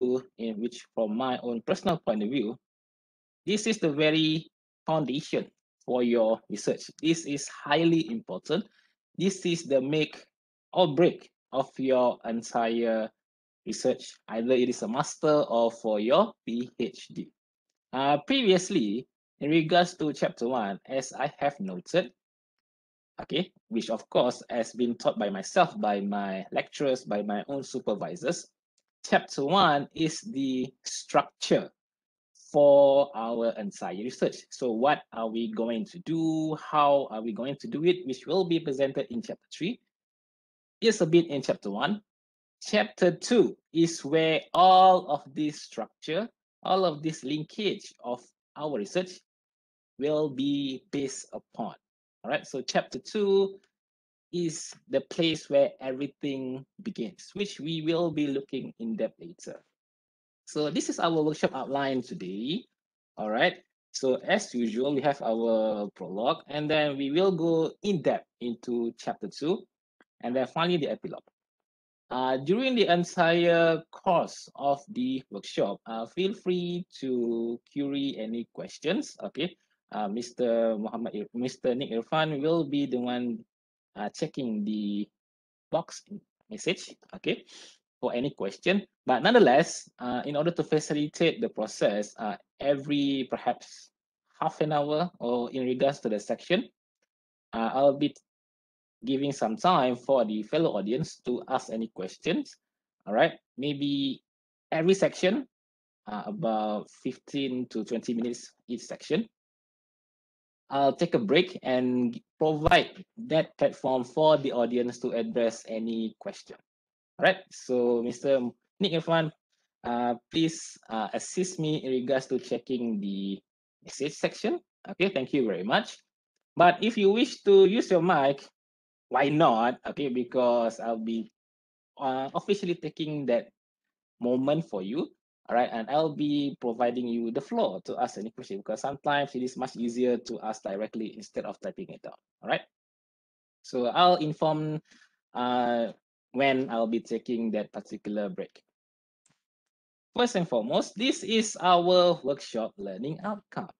in which from my own personal point of view, this is the very foundation for your research. This is highly important. This is the make or break of your entire research, either it is a master or for your PhD. Uh, previously, in regards to chapter one, as I have noted, okay, which of course has been taught by myself, by my lecturers, by my own supervisors, chapter one is the structure for our entire research. So what are we going to do? How are we going to do it? Which will be presented in chapter three. Is a bit in chapter one. Chapter two is where all of this structure, all of this linkage of our research will be based upon. All right, so chapter two is the place where everything begins, which we will be looking in depth later. So this is our workshop outline today. All right. So as usual, we have our prologue, and then we will go in depth into chapter two, and then finally the epilogue. Uh, during the entire course of the workshop, uh, feel free to query any questions. Okay, uh, Mr. Muhammad, Mr. Nick Irfan will be the one uh, checking the box message. Okay, for any question. But nonetheless, uh, in order to facilitate the process, uh, every perhaps half an hour or in regards to the section, uh, I'll be giving some time for the fellow audience to ask any questions. All right, maybe every section, uh, about 15 to 20 minutes each section. I'll take a break and provide that platform for the audience to address any question. All right, so Mr. Nick Irfan, uh, please uh, assist me in regards to checking the message section. Okay, thank you very much. But if you wish to use your mic, why not? Okay, because I'll be uh, officially taking that moment for you. All right, and I'll be providing you the floor to ask any question because sometimes it is much easier to ask directly instead of typing it out. All right, so I'll inform uh, when I'll be taking that particular break. First and foremost, this is our workshop learning outcome.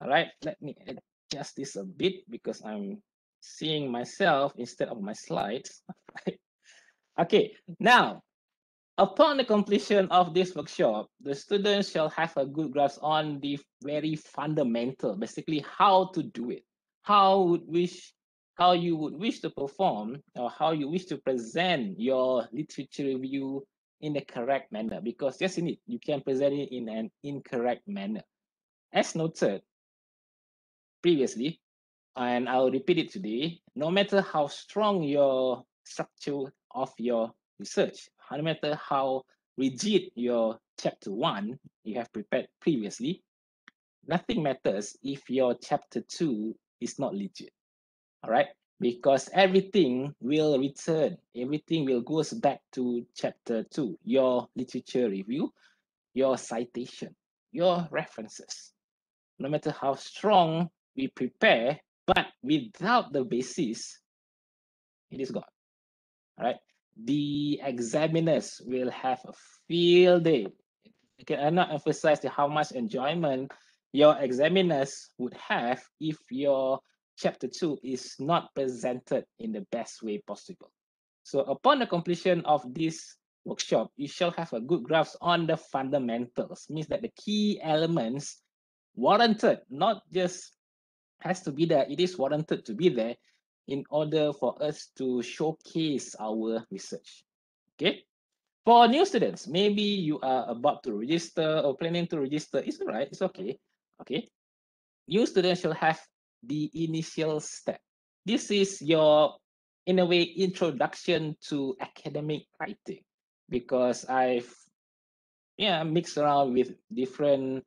All right, let me adjust this a bit because I'm seeing myself instead of my slides. okay, now, upon the completion of this workshop, the students shall have a good grasp on the very fundamental, basically how to do it. How would wish how you would wish to perform or how you wish to present your literature review in the correct manner because yes indeed you can present it in an incorrect manner as noted previously and i'll repeat it today no matter how strong your structure of your research no matter how rigid your chapter one you have prepared previously nothing matters if your chapter two is not legit. All right because everything will return. Everything will goes back to chapter two. Your literature review your citation your references. No matter how strong we prepare but without the basis it is gone. All right the examiners will have a field day I cannot emphasize how much enjoyment your examiners would have if your chapter 2 is not presented in the best way possible. So upon the completion of this workshop, you shall have a good grasp on the fundamentals, means that the key elements warranted, not just has to be there, it is warranted to be there in order for us to showcase our research. Okay. For new students, maybe you are about to register or planning to register. It's all right. It's okay. Okay. New students shall have the initial step. This is your, in a way, introduction to academic writing because I've yeah mixed around with different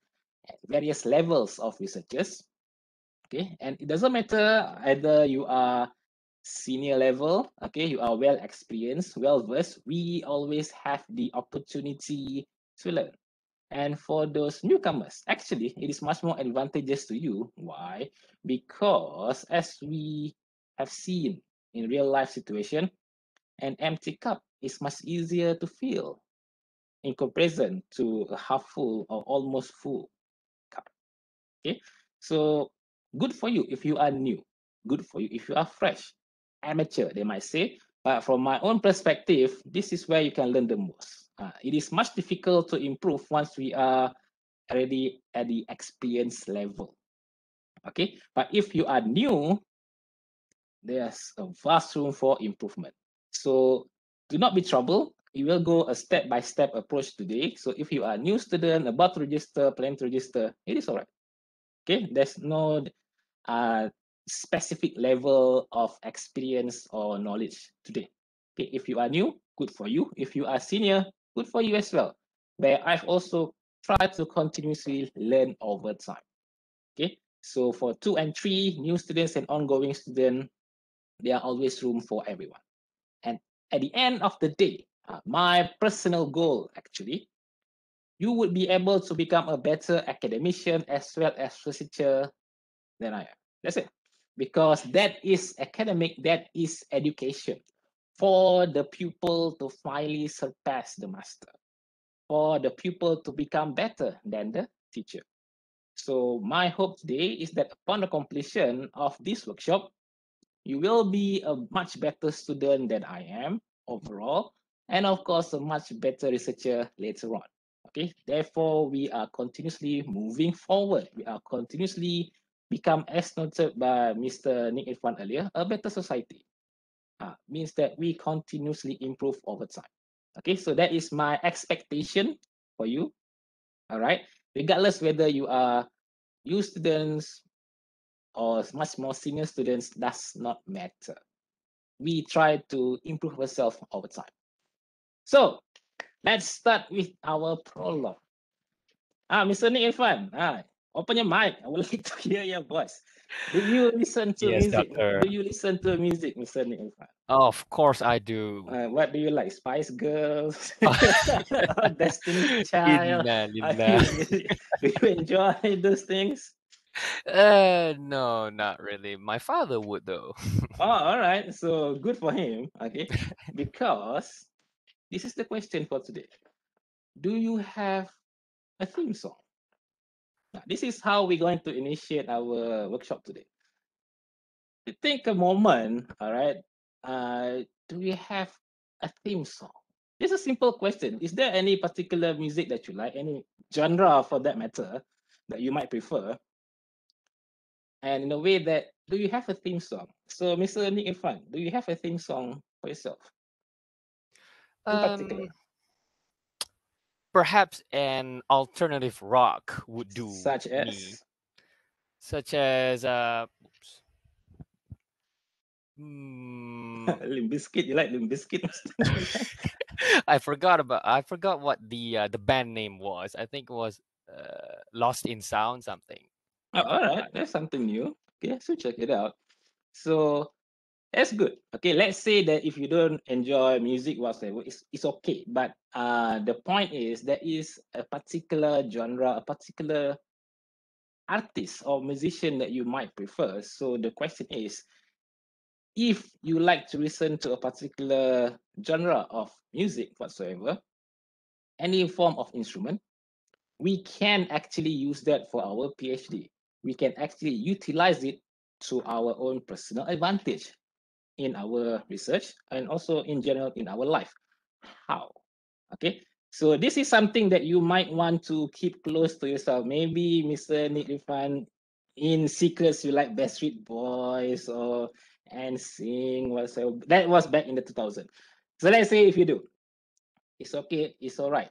various levels of researchers. Okay, and it doesn't matter either you are senior level, okay, you are well experienced, well versed. We always have the opportunity to learn. And for those newcomers, actually, it is much more advantageous to you. Why? Because as we have seen in real life situation, an empty cup is much easier to fill in comparison to a half full or almost full cup. Okay, so good for you if you are new, good for you if you are fresh, amateur, they might say. But from my own perspective, this is where you can learn the most. Uh, it is much difficult to improve once we are already at the experience level. Okay, but if you are new, there's a vast room for improvement. So do not be troubled. We will go a step-by-step approach today. So if you are a new student, about to register, plan to register, it is all right. Okay, there's no uh, specific level of experience or knowledge today. Okay, if you are new, good for you. If you are senior, good for you as well. But I've also tried to continuously learn over time. Okay, so for two and three, new students and ongoing student, there are always room for everyone. And at the end of the day, uh, my personal goal actually, you would be able to become a better academician as well as researcher than I am. That's it. Because that is academic, that is education for the pupil to finally surpass the master, for the pupil to become better than the teacher. So my hope today is that upon the completion of this workshop, you will be a much better student than I am overall, and of course, a much better researcher later on. Okay, therefore, we are continuously moving forward. We are continuously become, as noted by Mr. Nick Irfan earlier, a better society. Uh, means that we continuously improve over time. Okay, so that is my expectation for you. All right, regardless whether you are new students, or much more senior students does not matter. We try to improve ourselves over time. So let's start with our prologue. Ah, Mr. Nick Irfan, ah, open your mic. I would like to hear your voice. Do you listen to Yes, music? doctor. Do you listen to music, Mr. Nick Irfan? Of course I do. Uh, what do you like? Spice Girls, Destiny Child. Linda, Are Linda. you- do you enjoy those things? Uh, no, not really. My father would though. Oh, all right. So good for him. Okay. Because this is the question for today. Do you have a theme song? Now, this is how we're going to initiate our workshop today. To take a moment, all right. Uh, do we have a theme song? It's a simple question. Is there any particular music that you like, any genre for that matter, that you might prefer? And in a way that, do you have a theme song? So, Mr. Nick Irfan, do you have a theme song for yourself? Um, perhaps an alternative rock would do such me, as such as uh, oops. Limp Bizkit. You like Limp Bizkit? Mr. Nick Irfan? I forgot about I forgot what the uh, the band name was. I think it was uh, Lost in Sound something. Oh, all right, that's something new. Okay, so check it out. So that's good. Okay, let's say that if you don't enjoy music whatsoever, it's, it's okay. But uh, the point is there is a particular genre, a particular artist or musician that you might prefer. So the question is, if you like to listen to a particular genre of music whatsoever, any form of instrument, we can actually use that for our PhD. We can actually utilize it to our own personal advantage in our research and also in general in our life. How? Okay. So this is something that you might want to keep close to yourself. Maybe Mr. Nick Irfan, in secrets you like Backstreet Boys or NSYNC whatsoever. That was back in the 2000s. So let's say if you do, it's okay, it's all right.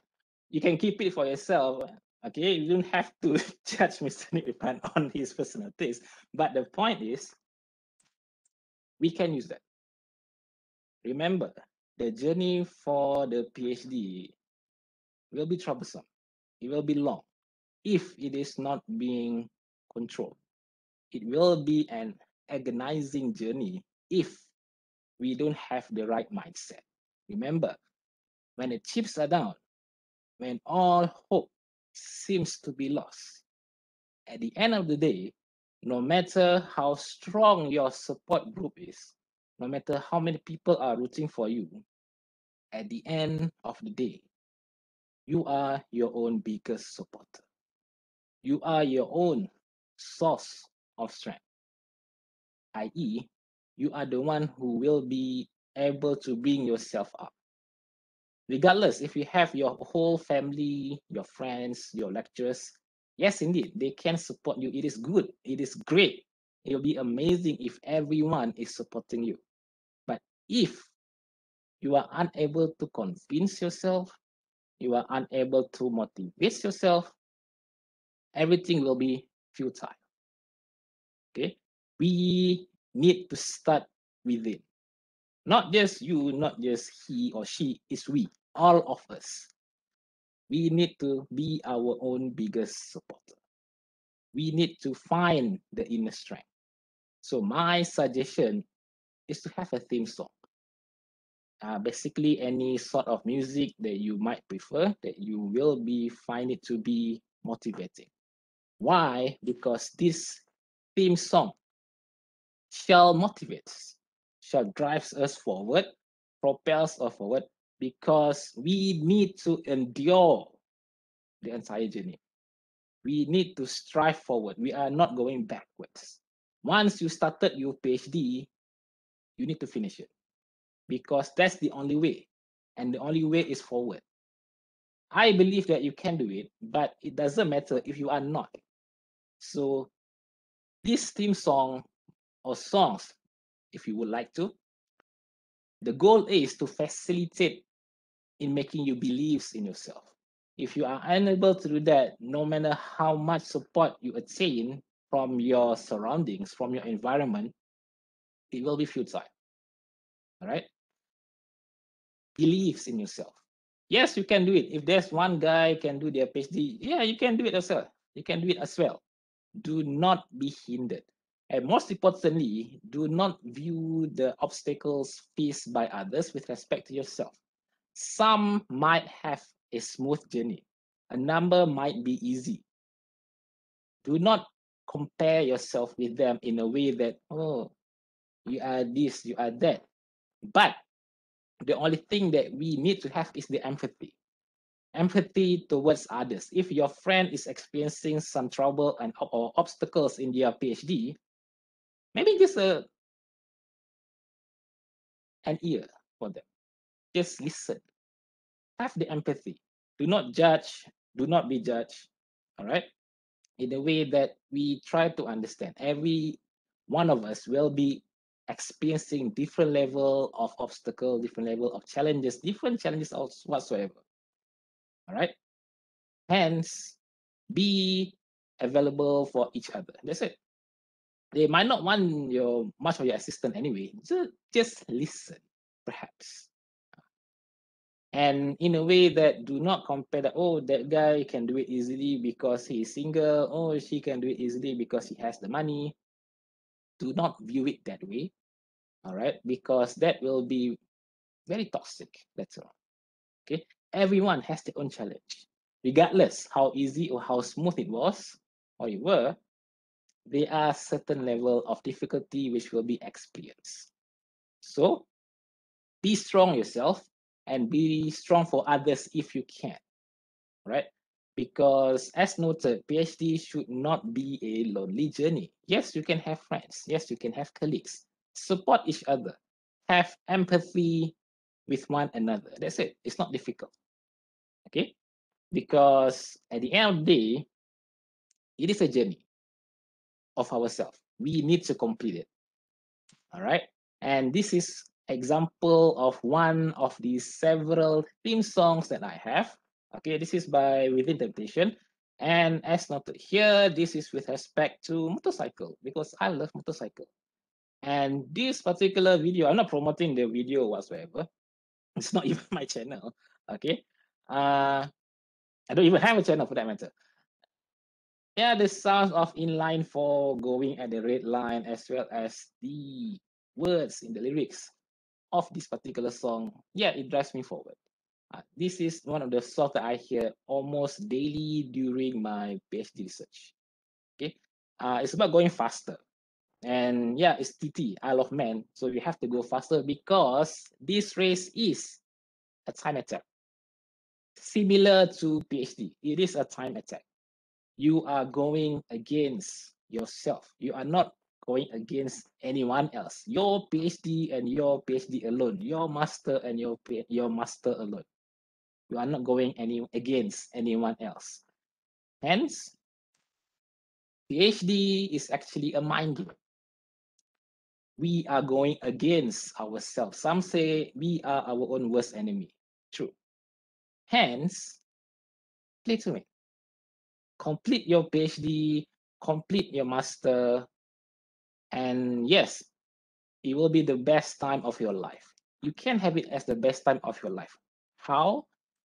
You can keep it for yourself. Okay, you don't have to judge Mr. Nick Irfan on his personal taste. But the point is, we can use that. Remember, the journey for the PhD will be troublesome. It will be long if it is not being controlled. It will be an agonizing journey if we don't have the right mindset. Remember, when the chips are down, when all hope seems to be lost, at the end of the day, no matter how strong your support group is, no matter how many people are rooting for you, at the end of the day, you are your own biggest supporter. You are your own source of strength, i.e., you are the one who will be able to bring yourself up. Regardless, if you have your whole family, your friends, your lecturers, yes, indeed, they can support you. It is good. It is great. It will be amazing if everyone is supporting you. But if you are unable to convince yourself, you are unable to motivate yourself, everything will be futile. Okay, we need to start within. Not just you, not just he or she, is we, all of us. We need to be our own biggest supporter. We need to find the inner strength. So my suggestion is to have a theme song. Uh, basically, any sort of music that you might prefer, that you will be find it to be motivating. Why? Because this theme song shall motivate, shall drives us forward, propels us forward, because we need to endure the entire journey. We need to strive forward. We are not going backwards. Once you started your PhD, you need to finish it because that's the only way. And the only way is forward. I believe that you can do it, but it doesn't matter if you are not. So, this theme song or songs, if you would like to, the goal is to facilitate in making you believe in yourself. If you are unable to do that, no matter how much support you attain from your surroundings, from your environment, it will be futile. All right? Believes in yourself. Yes, you can do it. If there's one guy can do their PhD, yeah, you can do it as well. You can do it as well. Do not be hindered. And most importantly, do not view the obstacles faced by others with respect to yourself. Some might have a smooth journey. A number might be easy. Do not compare yourself with them in a way that, oh, you are this, you are that. But the only thing that we need to have is the empathy. Empathy towards others. If your friend is experiencing some trouble and or obstacles in their PhD, maybe just a an ear for them. Just listen. Have the empathy. Do not judge. Do not be judged. All right. In a way that we try to understand. Every one of us will be experiencing different level of obstacle, different level of challenges, different challenges whatsoever. All right. Hence, be available for each other. That's it. They might not want your much of your assistance anyway. Just, just listen, perhaps. And in a way that do not compare that, oh, that guy can do it easily because he is single, oh, she can do it easily because he has the money. Do not view it that way all right because that will be very toxic that's all okay? Everyone has their own challenge. Regardless how easy or how smooth it was or you were there are certain level of difficulty which will be experienced. So be strong yourself and be strong for others if you can right because as noted phd should not be a lonely journey yes you can have friends yes you can have colleagues support each other, have empathy with one another. That's it. It's not difficult. Okay? Because at the end of the day, it is a journey of ourselves. We need to complete it. All right. And this is example of one of the several theme songs that I have. Okay, this is by Within Temptation. And as noted here, this is with respect to motorcycle because I love motorcycle. And this particular video, I'm not promoting the video whatsoever. It's not even my channel. Okay. Uh, I don't even have a channel for that matter. Yeah, the sounds of inline four going at the red line, as well as the words in the lyrics of this particular song. Yeah, it drives me forward. Uh, this is one of the songs that I hear almost daily during my PhD research. Okay, uh, it's about going faster. And yeah, it's TT, Isle of Man. So you have to go faster because this race is a time attack. similar to PhD. It is a time attack. You are going against yourself. You are not going against anyone else. Your PhD and your PhD alone. Your master and your your master alone. You are not going any against anyone else. Hence, PhD is actually a mind game. We are going against ourselves. Some say we are our own worst enemy. True. Hence, play to me. Complete your PhD, complete your master, and yes, it will be the best time of your life. You can have it as the best time of your life. How?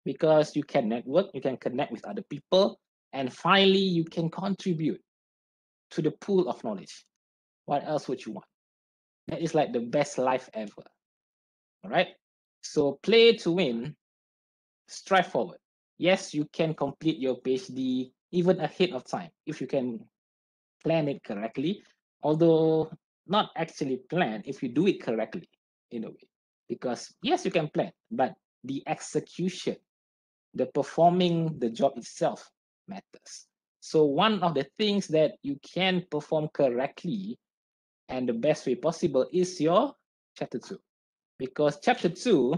Because you can network, you can connect with other people, and finally, you can contribute to the pool of knowledge. What else would you want? That is like the best life ever. All right. So play to win, strive forward. Yes, you can complete your PhD even ahead of time if you can plan it correctly, although not actually planned if you do it correctly in a way. Because yes, you can plan, but the execution, the performing the job itself matters. So one of the things that you can perform correctly and the best way possible is your chapter two. Because chapter two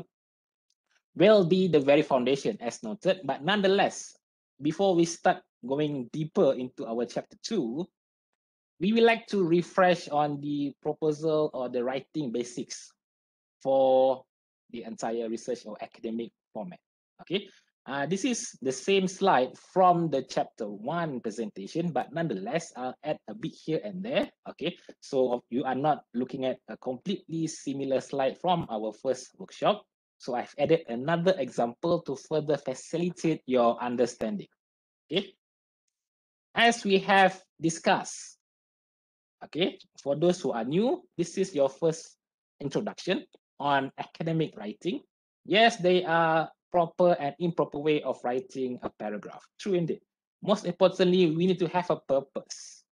will be the very foundation as noted, but nonetheless, before we start going deeper into our chapter two, we would like to refresh on the proposal or the writing basics for the entire research or academic format. Okay, uh, this is the same slide from the chapter one presentation, but nonetheless, I'll add a bit here and there. Okay, so you are not looking at a completely similar slide from our first workshop. So I've added another example to further facilitate your understanding. Okay, as we have discussed, okay, for those who are new, this is your first introduction on academic writing. Yes, they are proper and improper way of writing a paragraph. True indeed. Most importantly, we need to have a purpose.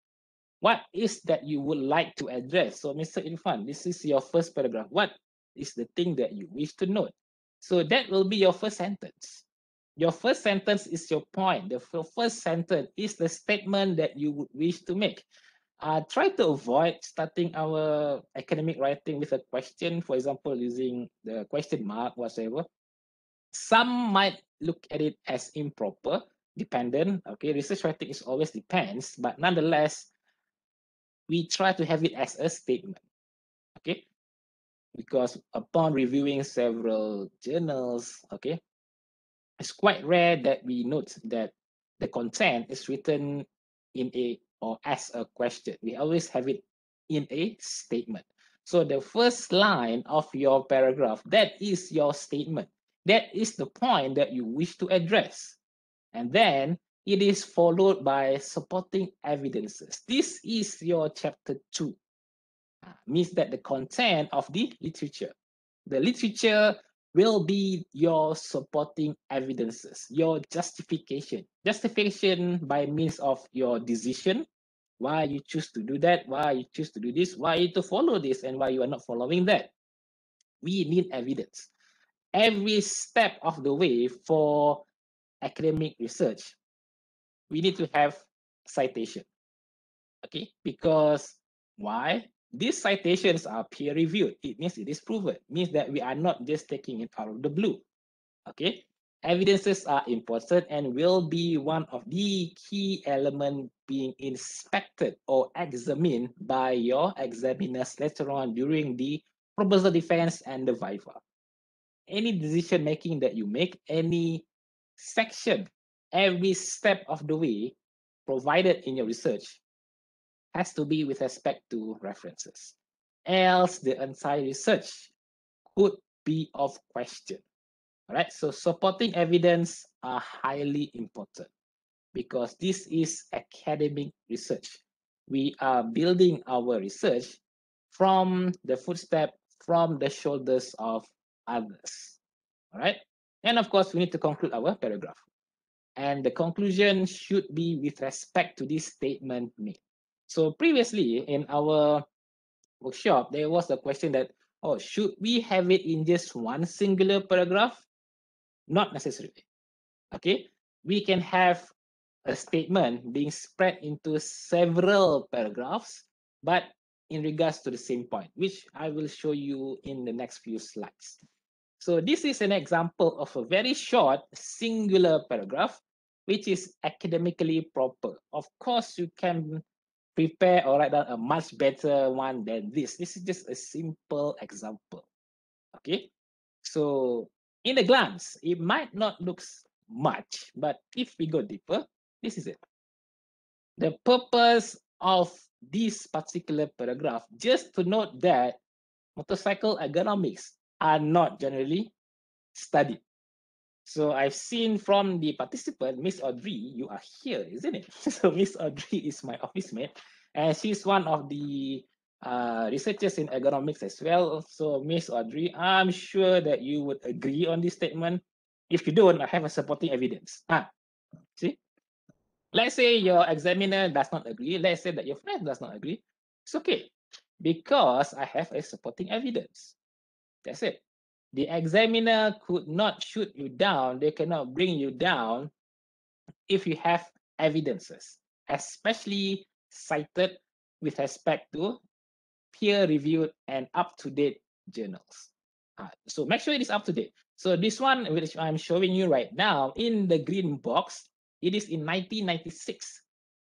What is that you would like to address? So, Mr. Irfan, this is your first paragraph. What is the thing that you wish to note? So that will be your first sentence. Your first sentence is your point. The first sentence is the statement that you would wish to make. Uh, try to avoid starting our academic writing with a question, for example, using the question mark, whatever some might look at it as improper, dependent. Okay, research writing is always depends, but nonetheless, we try to have it as a statement. Okay, because upon reviewing several journals, okay, it's quite rare that we note that the content is written in a or as a question. We always have it in a statement. So the first line of your paragraph, that is your statement. That is the point that you wish to address. And then it is followed by supporting evidences. This is your chapter two. Uh, means that the content of the literature. The literature will be your supporting evidences, your justification. Justification by means of your decision, why you choose to do that, why you choose to do this, why you to follow this, and why you are not following that. We need evidence every step of the way for academic research, we need to have citation. Okay, because why? These citations are peer reviewed. It means it is proven. It means that we are not just taking it out of the blue. Okay, evidences are important and will be one of the key elements being inspected or examined by your examiners later on during the proposal defense and the viva any decision making that you make, any section, every step of the way provided in your research has to be with respect to references. Else, the entire research could be of question. All right, so supporting evidence are highly important because this is academic research. We are building our research from the footstep, from the shoulders of others. All right. And of course, we need to conclude our paragraph. And the conclusion should be with respect to this statement made. So previously in our workshop, there was a question that, oh, should we have it in just one singular paragraph? Not necessarily. Okay, we can have a statement being spread into several paragraphs, but in regards to the same point, which I will show you in the next few slides. So this is an example of a very short singular paragraph, which is academically proper. Of course, you can prepare or write down a much better one than this. This is just a simple example. Okay, so in a glance, it might not look much, but if we go deeper, this is it. The purpose of this particular paragraph, just to note that motorcycle ergonomics are not generally studied. So I've seen from the participant, Miss Audrey, you are here, isn't it? so Miss Audrey is my office mate, and she's one of the uh, researchers in ergonomics as well. So Miss Audrey, I'm sure that you would agree on this statement. If you don't, I have a supporting evidence. Ah, see? Let's say your examiner does not agree. Let's say that your friend does not agree. It's okay because I have a supporting evidence. That's it. The examiner could not shoot you down. They cannot bring you down if you have evidences, especially cited with respect to peer-reviewed and up-to-date journals. Uh, so make sure it is up to date. So this one, which I'm showing you right now in the green box, it is in 1996.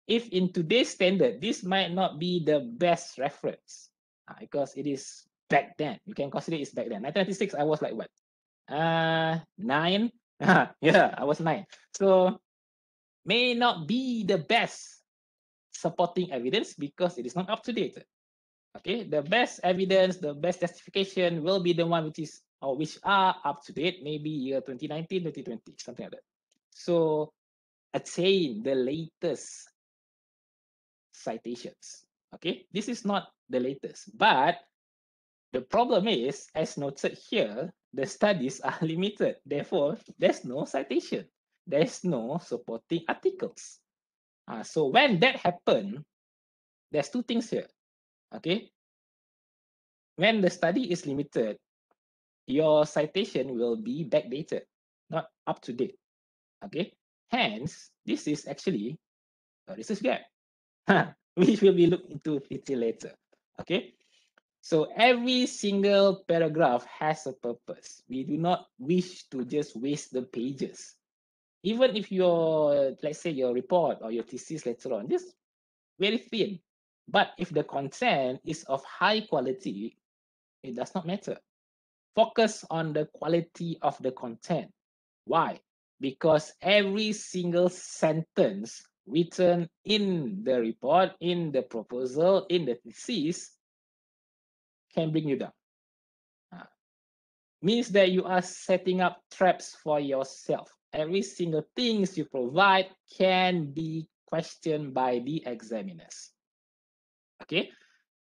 If in today's standard, this might not be the best reference uh, because it is back then. You can consider it's back then. 1996, I was like what? Uh, nine. yeah, I was nine. So may not be the best supporting evidence because it is not up to date. Okay, the best evidence, the best justification will be the one which is or which are up to date, maybe year 2019, 2020, something like that. So attain the latest citations. Okay, this is not the latest, but the problem is, as noted here, the studies are limited. Therefore, there's no citation. There's no supporting articles. Uh, so when that happened, there's two things here. Okay. When the study is limited, your citation will be backdated, not up to date. Okay. Hence, this is actually a research gap, which will be looked into little later. Okay. So every single paragraph has a purpose. We do not wish to just waste the pages. Even if your, let's say your report or your thesis later on, just very thin. But if the content is of high quality, it does not matter. Focus on the quality of the content. Why? Because every single sentence written in the report, in the proposal, in the thesis can bring you down. Uh, means that you are setting up traps for yourself. Every single things you provide can be questioned by the examiners. Okay,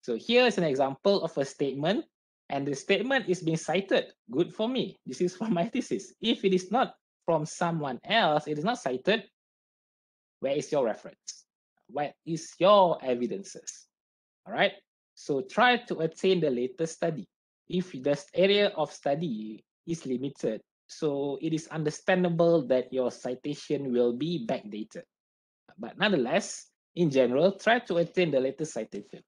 so here's an example of a statement and the statement is being cited. Good for me. This is from my thesis. If it is not from someone else, it is not cited, where is your reference? What is your evidences? All right. So try to attain the latest study. If the area of study is limited, so it is understandable that your citation will be backdated. But nonetheless, in general, try to attain the latest citation.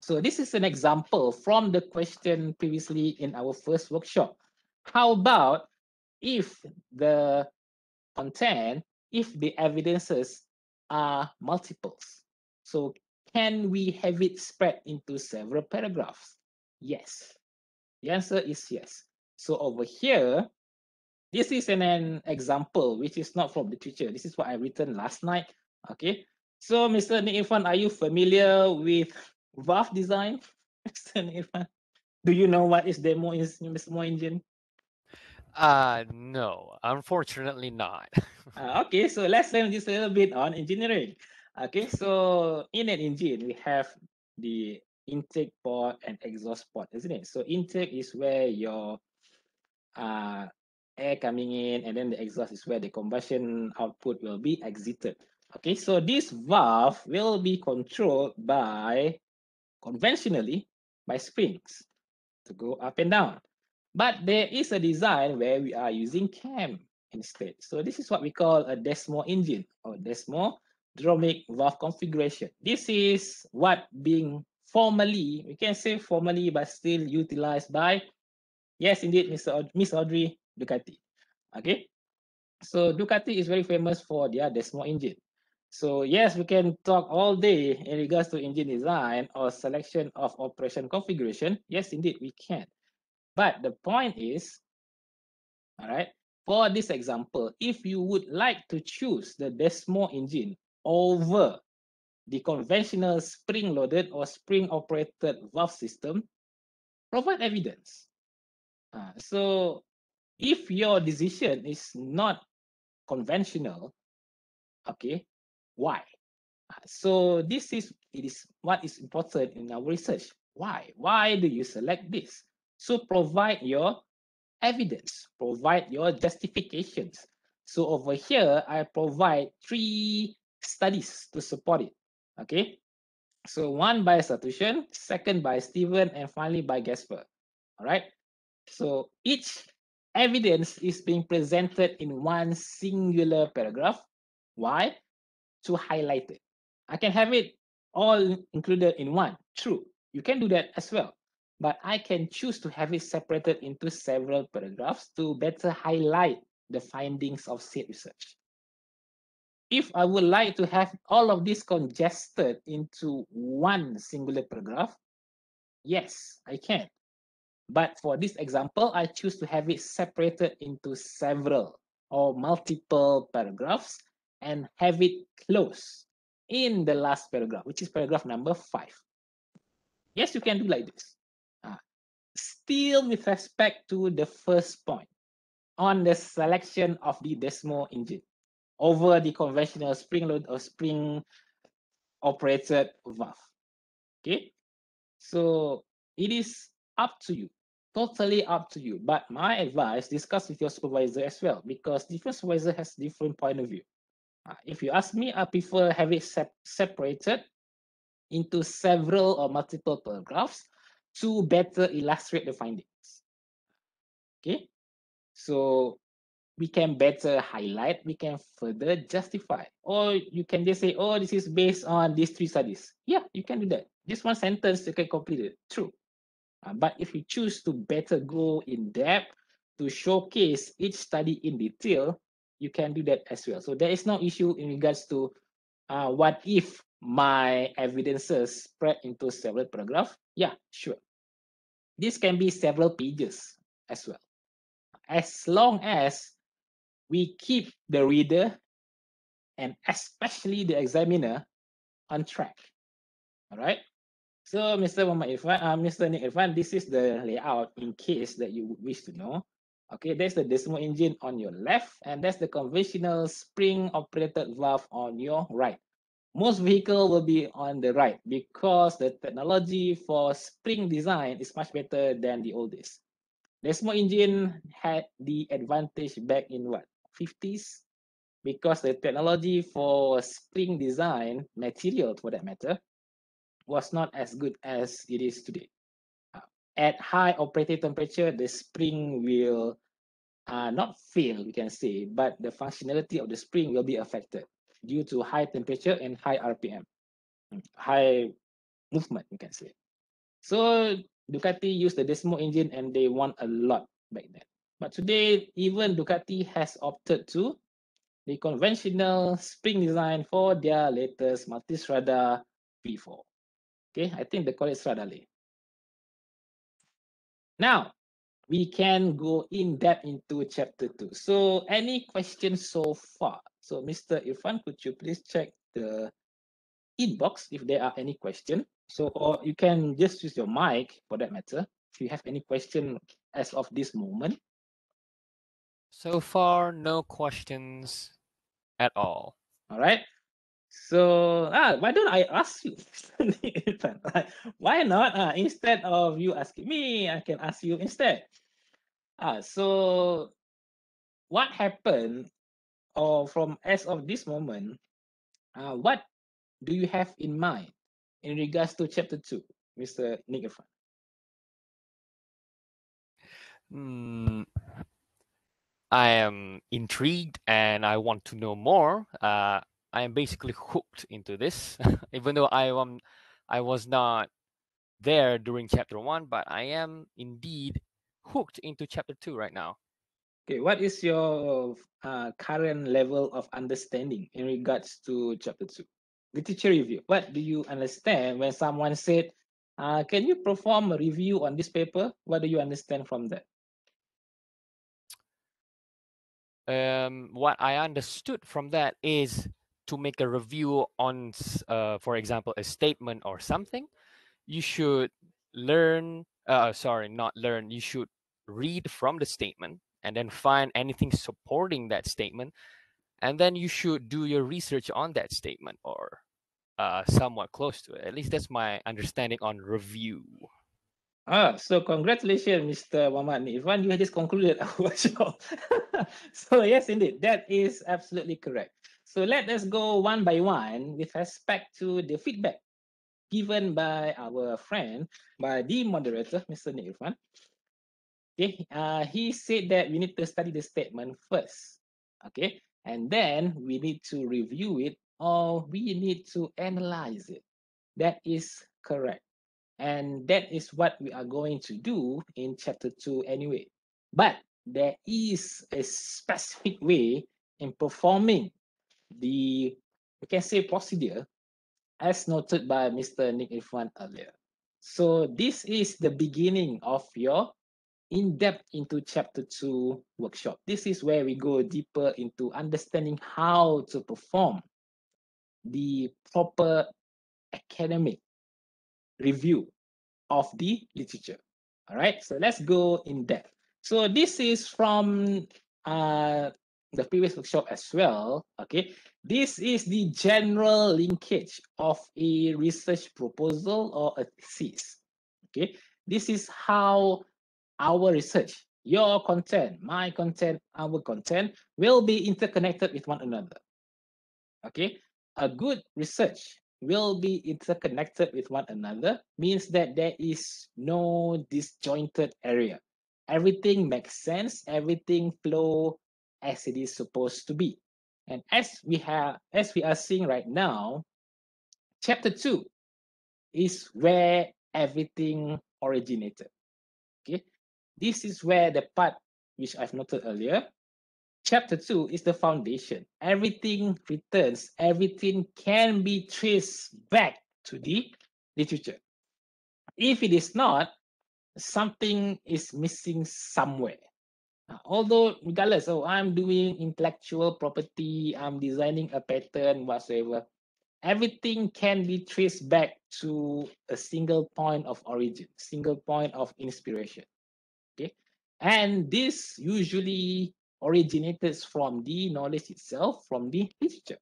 So this is an example from the question previously in our first workshop. How about if the content, if the evidences are multiples? So can we have it spread into several paragraphs? Yes. The answer is yes. So over here, this is an, an example which is not from literature. This is what I written last night. Okay. So Mr. Irfan, are you familiar with valve design? Mr. Irfan, do you know what is Desmo is Desmo engine? Uh no, unfortunately not. uh, okay, so let's learn just a little bit on engineering. Okay, so in an engine, we have the intake port and exhaust port, isn't it? So intake is where your uh, air coming in, and then the exhaust is where the combustion output will be exited. Okay, so this valve will be controlled by, conventionally, by springs to go up and down. But there is a design where we are using cam instead. So this is what we call a Desmo engine or Desmodromic valve configuration. This is what being formally, we can say formally, but still utilized by, yes, indeed, Mr. Miss Audrey Ducati. Okay, so Ducati is very famous for their Desmo engine. So yes, we can talk all day in regards to engine design or selection of operation configuration. Yes, indeed, we can. But the point is, all right, for this example, if you would like to choose the Desmo engine over the conventional spring-loaded or spring-operated valve system, provide evidence. Uh, so if your decision is not conventional, okay, why? Uh, so this is it is what is important in our research. Why? Why do you select this? So provide your evidence, provide your justifications. So over here, I provide three studies to support it. Okay. So one by Sartushan, second by Stephen, and finally by Gasper. All right. So each evidence is being presented in one singular paragraph. Why? To highlight it. I can have it all included in one. True. You can do that as well. But I can choose to have it separated into several paragraphs to better highlight the findings of said research. If I would like to have all of this congested into one singular paragraph, yes, I can. But for this example, I choose to have it separated into several or multiple paragraphs and have it close in the last paragraph, which is paragraph number five. Yes, you can do like this. Uh, still with respect to the first point on the selection of the Desmo engine over the conventional spring load or spring operated valve. Okay, so it is up to you totally up to you. But my advice, discuss with your supervisor as well, because different supervisor has different point of view. Uh, if you ask me, I prefer have it sep separated into several or multiple paragraphs to better illustrate the findings. Okay, so we can better highlight, we can further justify, or you can just say, oh, this is based on these three studies. Yeah, you can do that. Just one sentence, you can complete it. True. Uh, but if you choose to better go in depth to showcase each study in detail, you can do that as well. So there is no issue in regards to uh, what if my evidences spread into several paragraphs? Yeah, sure. This can be several pages as well. As long as we keep the reader and especially the examiner on track. All right. So, Mr. Muhammad Irfan, uh, Mr. Nick Irfan, this is the layout in case that you wish to know. Okay, there's the Desmo engine on your left, and that's the conventional spring-operated valve on your right. Most vehicle will be on the right because the technology for spring design is much better than the oldest. Desmo engine had the advantage back in what 50s because the technology for spring design material for that matter was not as good as it is today. Uh, at high operating temperature, the spring will uh, not fail, we can say, but the functionality of the spring will be affected due to high temperature and high RPM, mm, high movement, we can say. So Ducati used the Desmo engine and they won a lot back then. But today, even Ducati has opted to the conventional spring design for their latest Multistrada V4. Okay, I think they call it Stradale. Now, we can go in depth into chapter two. So any questions so far? So Mr. Irfan, could you please check the inbox if there are any questions? So or you can just use your mic for that matter. If you have any question as of this moment. So far, no questions at all. All right. So ah, why don't I ask you? why not? Uh, instead of you asking me, I can ask you instead. Ah, so what happened, or from as of this moment, uh, what do you have in mind in regards to chapter two, Mr. Nick Hmm. I am intrigued and I want to know more. Uh, I am basically hooked into this, even though I am I was not there during chapter one, but I am indeed hooked into chapter two right now. Okay, what is your uh, current level of understanding in regards to chapter two? Literature review. What do you understand when someone said, uh, "Can you perform a review on this paper?" What do you understand from that? Um, what I understood from that is to make a review on, uh, for example, a statement or something. You should learn. Uh, sorry, not learn. You should read from the statement and then find anything supporting that statement and then you should do your research on that statement or uh, somewhat close to it at least that's my understanding on review Ah, so congratulations, Mr. Muhammad Irfan. You just concluded our workshop. so yes, indeed, that is absolutely correct. So let us go one by one with respect to the feedback given by our friend, by the moderator, Mr. Irfan. Okay, uh, he said that we need to study the statement first. Okay, and then we need to review it or we need to analyze it. That is correct. And that is what we are going to do in chapter two anyway. But there is a specific way in performing the, we can say procedure as noted by Mr. Nick Irfan earlier. So this is the beginning of your in depth into chapter two workshop. This is where we go deeper into understanding how to perform the proper academic review of the literature. All right, so let's go in depth. So this is from uh, the previous workshop as well. Okay, this is the general linkage of a research proposal or a thesis. Okay, this is how our research, your content, my content, our content will be interconnected with one another. Okay, a good research will be interconnected with one another means that there is no disjointed area. Everything makes sense, everything flow as it is supposed to be. And as we have as we are seeing right now, chapter 2 is where everything originated. Okay, this is where the part which I've noted earlier. Chapter 2 is the foundation. Everything returns, everything can be traced back to the literature. If it is not, something is missing somewhere. Although, regardless, oh, I'm doing intellectual property, I'm designing a pattern, whatsoever, everything can be traced back to a single point of origin, single point of inspiration okay and this usually originated from the knowledge itself from the literature.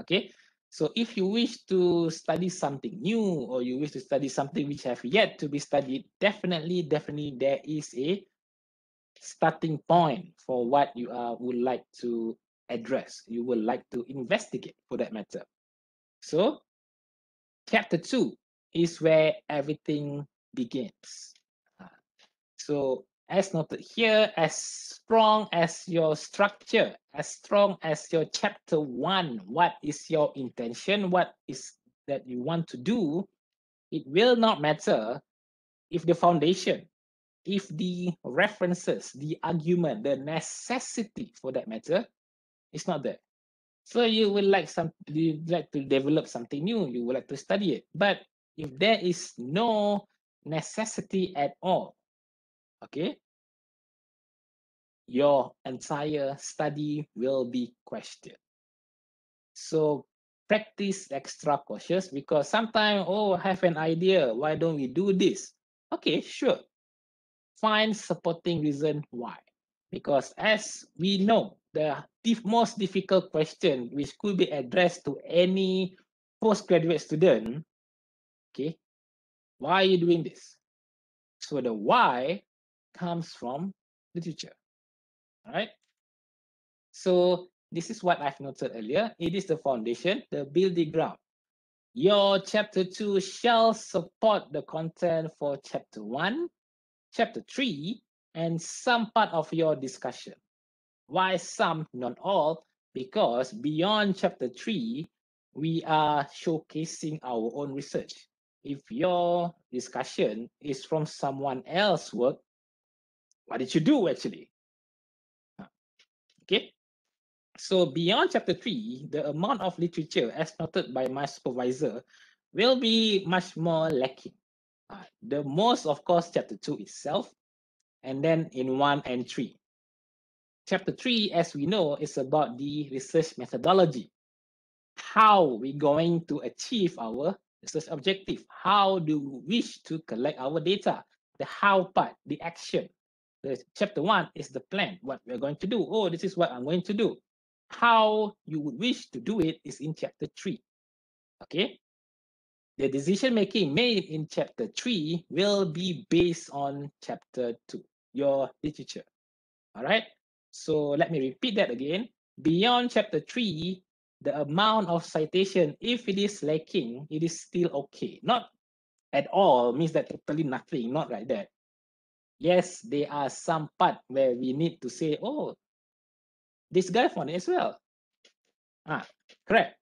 Okay? So if you wish to study something new or you wish to study something which have yet to be studied definitely definitely there is a starting point for what you are would like to address. You would like to investigate for that matter. So chapter 2 is where everything begins. Ah. So as noted here, as strong as your structure, as strong as your chapter one, what is your intention? What is that you want to do? It will not matter if the foundation, if the references, the argument, the necessity for that matter is not there. So you would like some you like to develop something new, you would like to study it. But if there is no necessity at all, okay, your entire study will be questioned. So practice extra cautious because sometimes, oh, I have an idea. Why don't we do this? Okay, sure. Find supporting reason why. Because as we know, the most difficult question which could be addressed to any postgraduate student, okay, why are you doing this? So the why comes from literature. All right. So this is what I've noted earlier. It is the foundation, the building ground. Your chapter two shall support the content for chapter one, chapter three, and some part of your discussion. Why some, not all? Because beyond chapter three, we are showcasing our own research. If your discussion is from someone else's work, what did you do actually? Okay. So beyond chapter three, the amount of literature as noted by my supervisor will be much more lacking. Uh, the most, of course, chapter two itself, and then in one and three. Chapter three, as we know, is about the research methodology. How we going to achieve our research objective? How do we wish to collect our data? The how part, the action. Chapter one is the plan, what we're going to do. Oh, this is what I'm going to do. How you would wish to do it is in chapter three. Okay. The decision making made in chapter three will be based on chapter two, your literature. All right. So let me repeat that again. Beyond chapter three, the amount of citation, if it is lacking, it is still okay. Not at all means that totally nothing, not like that yes, there are some part where we need to say, oh, this guy found it as well. Ah, correct.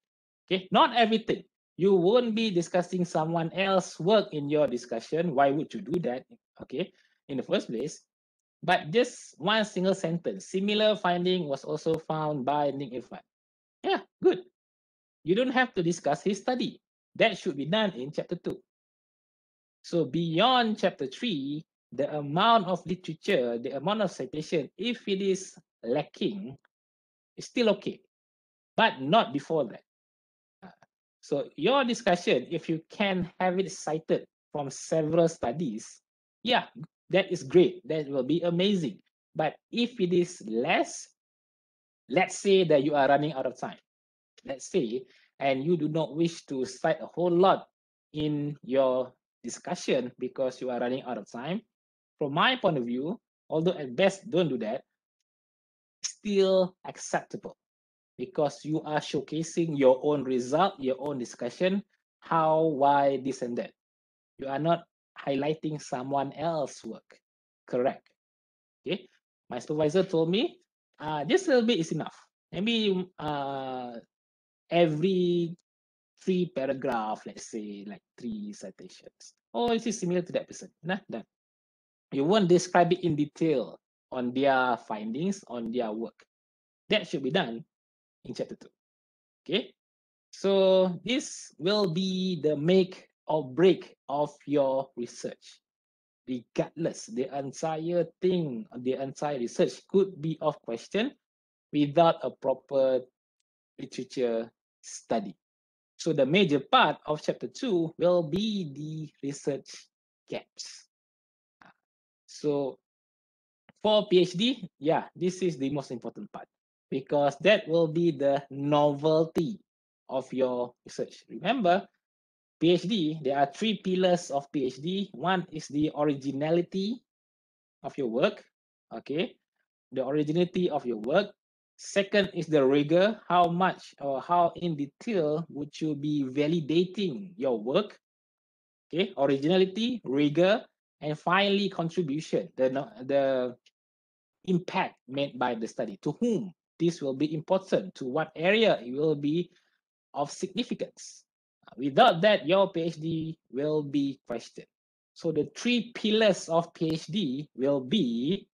Okay, not everything. You won't be discussing someone else's work in your discussion. Why would you do that? Okay, in the first place. But just one single sentence. Similar finding was also found by Nick Irfan. Yeah, good. You don't have to discuss his study. That should be done in chapter two. So beyond chapter three, the amount of literature, the amount of citation, if it is lacking, it's still okay, but not before that. Uh, so your discussion, if you can have it cited from several studies, yeah, that is great. That will be amazing. But if it is less, let's say that you are running out of time. Let's say, and you do not wish to cite a whole lot in your discussion because you are running out of time, from my point of view, although at best don't do that, still acceptable because you are showcasing your own result, your own discussion, how, why, this and that. You are not highlighting someone else's work. Correct. Okay. My supervisor told me uh, this little bit is enough. Maybe uh, every three paragraph, let's say like three citations. Oh, it is similar to that person. Nah, done you won't describe it in detail on their findings, on their work. That should be done in chapter two. Okay. So this will be the make or break of your research. Regardless, the entire thing, the entire research could be of question without a proper literature study. So the major part of chapter two will be the research gaps. So for PhD, yeah, this is the most important part because that will be the novelty of your research. Remember, PhD, there are three pillars of PhD. One is the originality of your work, okay? The originality of your work. Second is the rigor. How much or how in detail would you be validating your work? Okay, originality, rigor, and finally, contribution, the, the impact made by the study, to whom this will be important, to what area it will be of significance. Without that, your PhD will be questioned. So the three pillars of PhD will be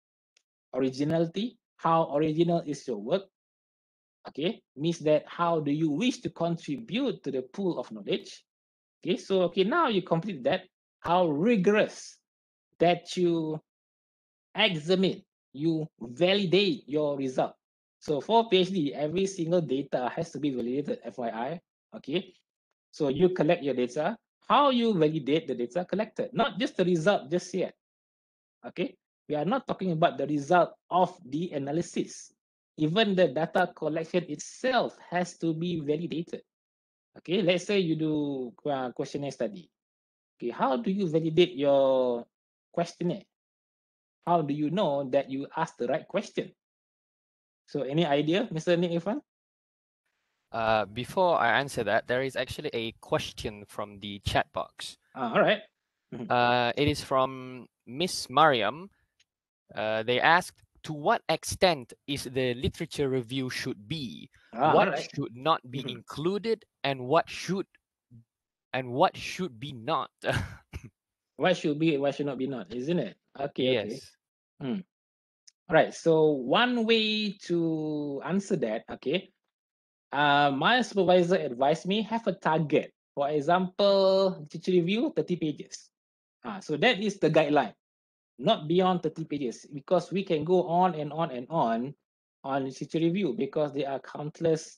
originality, how original is your work, okay, means that how do you wish to contribute to the pool of knowledge, okay, so okay, now you complete that, how rigorous that you examine, you validate your result. So for PhD, every single data has to be validated, FYI. Okay. So you collect your data. How you validate the data collected, not just the result just yet. Okay. We are not talking about the result of the analysis. Even the data collection itself has to be validated. Okay, let's say you do uh, questionnaire study. Okay, how do you validate your questionnaire. How do you know that you asked the right question? So any idea, Mr. Nick Irfan? Uh, before I answer that, there is actually a question from the chat box. Ah, all right. Mm-hmm. uh, it is from Miss Mariam. Uh, they asked, to what extent is the literature review should be Ah, what alright. should not be Mhm. included and what should and what should be not What should be, what should not be not, isn't it? Okay, okay. yes All right. So one way to answer that, okay, uh, my supervisor advised me have a target. For example, literature review 30 pages. Ah, so that is the guideline, not beyond 30 pages, because we can go on and on and on on literature review because there are countless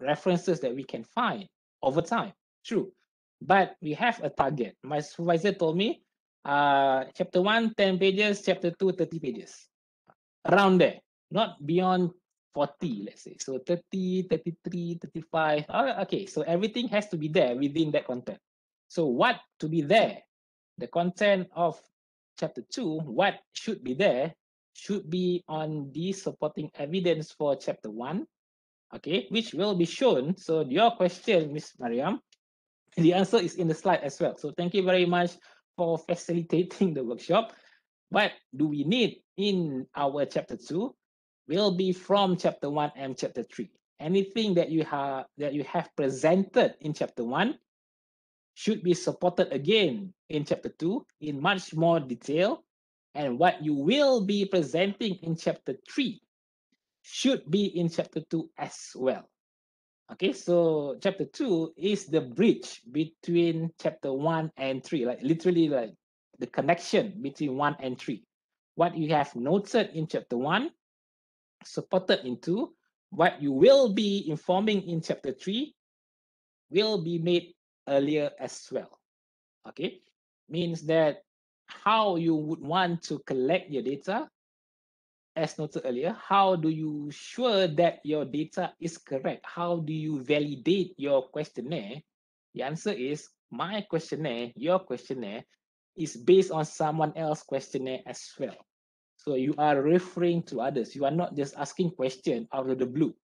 references that we can find over time. True. But we have a target. My supervisor told me uh, chapter 1, 10 pages, chapter 2, 30 pages. Around there, not beyond 40, let's say. So 30, 33, 35. Ah, okay, so everything has to be there within that content. So what to be there? The content of chapter 2, what should be there, should be on the supporting evidence for chapter 1, okay, which will be shown. So your question, Miss Mariam, the answer is in the slide as well. So thank you very much for facilitating the workshop. What do we need in our chapter 2 will be from chapter 1 and chapter 3. Anything that you have that you have presented in chapter 1 should be supported again in chapter 2 in much more detail and what you will be presenting in chapter 3 should be in chapter 2 as well. Okay, so chapter 2 is the bridge between chapter 1 and 3, like literally like the connection between 1 and 3. What you have noted in chapter 1, supported in 2, what you will be informing in chapter 3 will be made earlier as well. Okay, means that how you would want to collect your data as noted earlier, how do you sure that your data is correct? How do you validate your questionnaire? The answer is my questionnaire, your questionnaire is based on someone else's questionnaire as well. So you are referring to others. You are not just asking question out of the blue.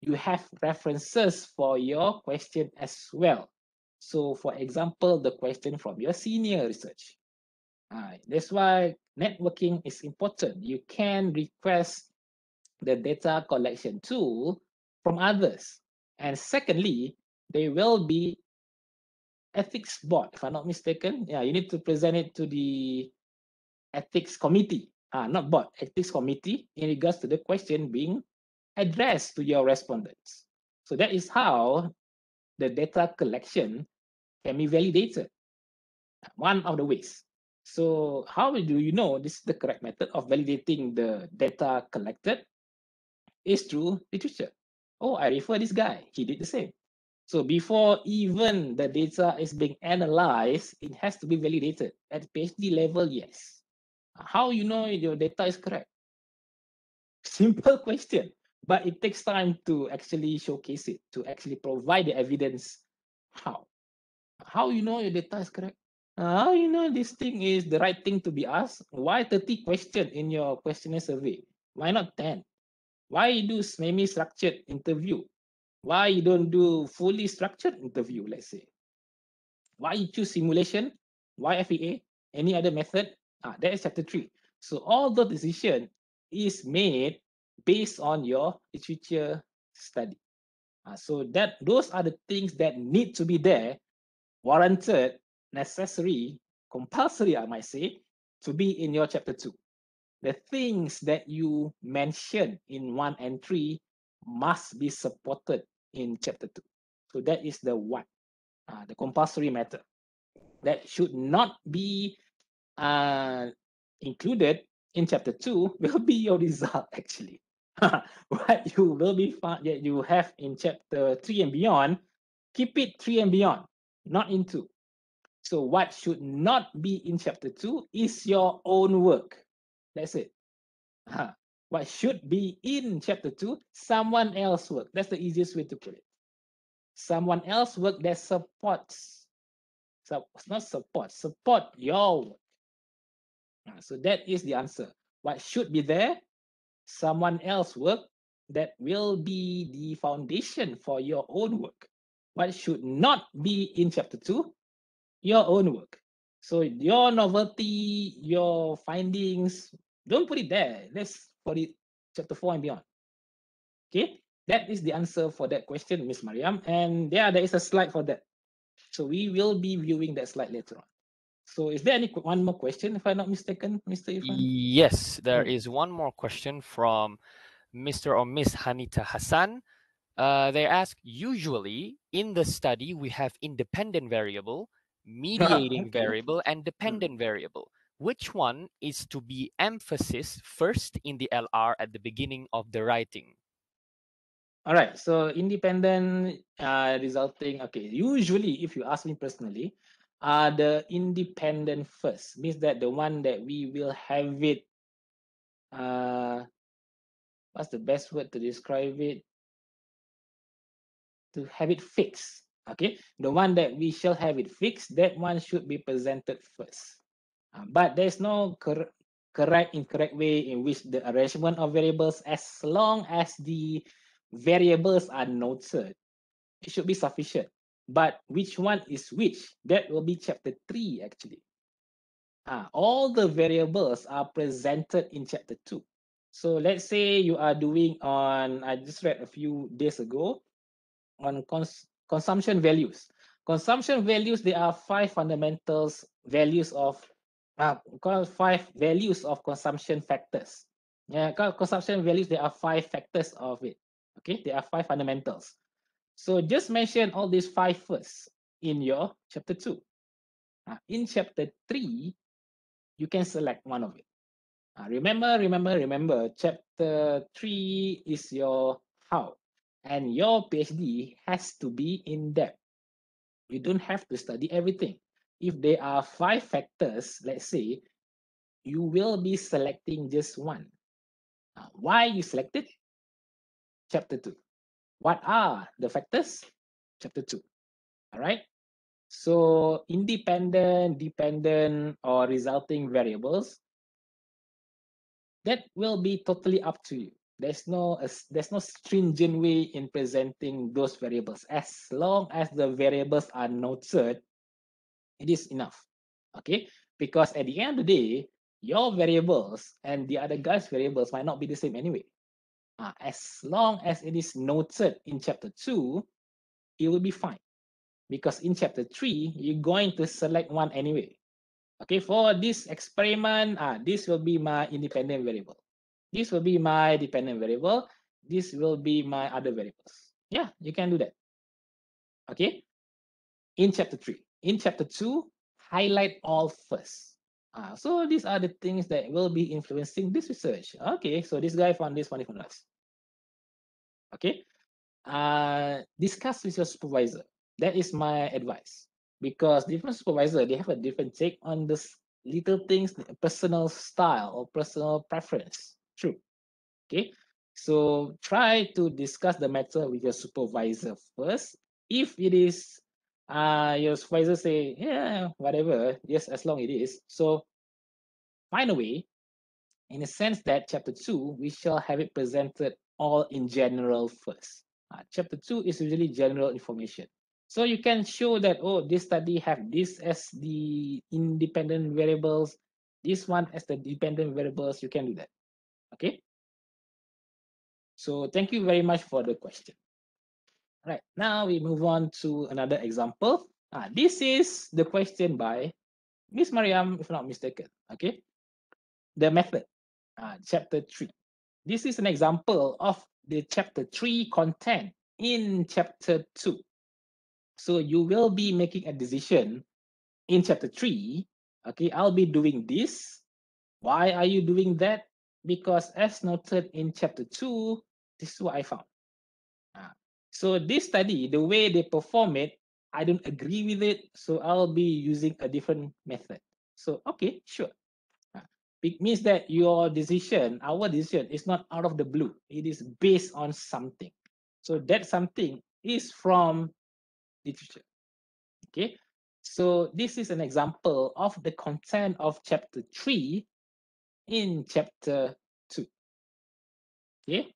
You have references for your question as well. So for example, the question from your senior research. That's why networking is important. You can request the data collection tool from others. And secondly, there will be ethics board, if I'm not mistaken. Yeah, you need to present it to the ethics committee, ah, not board, ethics committee in regards to the question being addressed to your respondents. So that is how the data collection can be validated. One of the ways. So how do you know this is the correct method of validating the data collected? Is through literature. Oh, I refer this guy. He did the same. So before even the data is being analyzed, it has to be validated at PhD level. Yes. How you know your data is correct? Simple question, but it takes time to actually showcase it, to actually provide the evidence. How? How you know your data is correct? How you know this thing is the right thing to be asked? Why 30 question in your questionnaire survey? Why not 10? Why you do semi-structured interview? Why you don't do fully structured interview, let's say? Why you choose simulation? Why FEA? Any other method? Ah, that is chapter three. So all the decision is made based on your literature study. Ah, so that those are the things that need to be there, warranted, necessary, compulsory, I might say, to be in your chapter two. The things that you mention in one and three must be supported in chapter two. So that is the one, uh, the compulsory matter. That should not be uh, included in chapter two will be your result actually. what you will be found that you have in chapter three and beyond, keep it three and beyond, not in two. So what should not be in chapter two is your own work. That's it. Uh, what should be in chapter two, someone else work. That's the easiest way to put it. Someone else work that supports. So not support, support your work. So that is the answer. What should be there? Someone else work that will be the foundation for your own work. What should not be in chapter two? Your own work. So your novelty, your findings, Don't put it there. Let's put it chapter 4 and beyond. Okay, that is the answer for that question, Miss Mariam. And yeah, there is a slide for that. So we will be viewing that slide later on. So is there any one more question, if I'm not mistaken, Mr. Irfan? Yes, there Hmm. one more question from Mr. or Miss Hanita Hassan. Uh, they ask, usually in the study, we have independent variable, mediating variable, and dependent variable. Which one is to be emphasis first in the LR at the beginning of the writing? All right. So independent uh, resulting. Okay. Usually, if you ask me personally, uh, the independent first means that the one that we will have it. Uh, what's the best word to describe it? To have it fixed. Okay. The one that we shall have it fixed, that one should be presented first. Uh, but there's no cor- correct, incorrect way in which the arrangement of variables, as long as the variables are noted, it should be sufficient. But which one is which? That will be chapter 3 actually. Ah, all the variables are presented in chapter 2. So let's say you are doing on, I just read a few days ago, on cons consumption values. Consumption values, there are five fundamentals values of, uh, five values of consumption factors. Yeah, consumption values, there are five factors of it. Okay, there are five fundamentals. So just mention all these five first in your chapter two. Uh, in chapter three, you can select one of it. Uh, remember, remember, remember, chapter three is your how. And your PhD has to be in depth. You don't have to study everything. If there are five factors, let's say, you will be selecting just one. Uh, why you selected? Chapter two. What are the factors? Chapter two. All right. So independent, dependent, or resulting variables, that will be totally up to you. There's no there's no stringent way in presenting those variables. As long as the variables are noted, it is enough. Okay, because at the end of the day, your variables and the other guy's variables might not be the same anyway. Uh, as long as it is noted in chapter two, it will be fine. Because in chapter three, you're going to select one anyway. Okay, for this experiment, uh, this will be my independent variable. This will be my dependent variable. This will be my other variables. Yeah, you can do that. Okay, in chapter three. In chapter two, highlight all first. Uh, so these are the things that will be influencing this research. Okay, so this guy found this one, found that. Okay, uh, discuss with your supervisor. That is my advice because different supervisor they have a different take on this little things, personal style or personal preference. True. Okay, so try to discuss the matter with your supervisor first. If it is uh your supervisor say yeah whatever yes as long it is so find a way. In a sense that chapter 2 we shall have it presented all in general first. Uh, chapter 2 is usually general information. So you can show that oh this study have this as the independent variables this one as the dependent variables you can do that okay so thank you very much for the question Right, now we move on to another example. Ah, this is the question by Miss Mariam, if not mistaken. Okay, the method, ah, chapter three. This is an example of the chapter three content in chapter two. So you will be making a decision in chapter three. Okay, I'll be doing this. Why are you doing that? Because as noted in chapter two, this is what I found. Ah, so this study, the way they perform it, I don't agree with it. So I'll be using a different method. So okay, sure. Ah, It means that your decision, our decision, is not out of the blue. It is based on something. So that something is from literature. Okay. So this is an example of the content of chapter three in chapter two. Okay.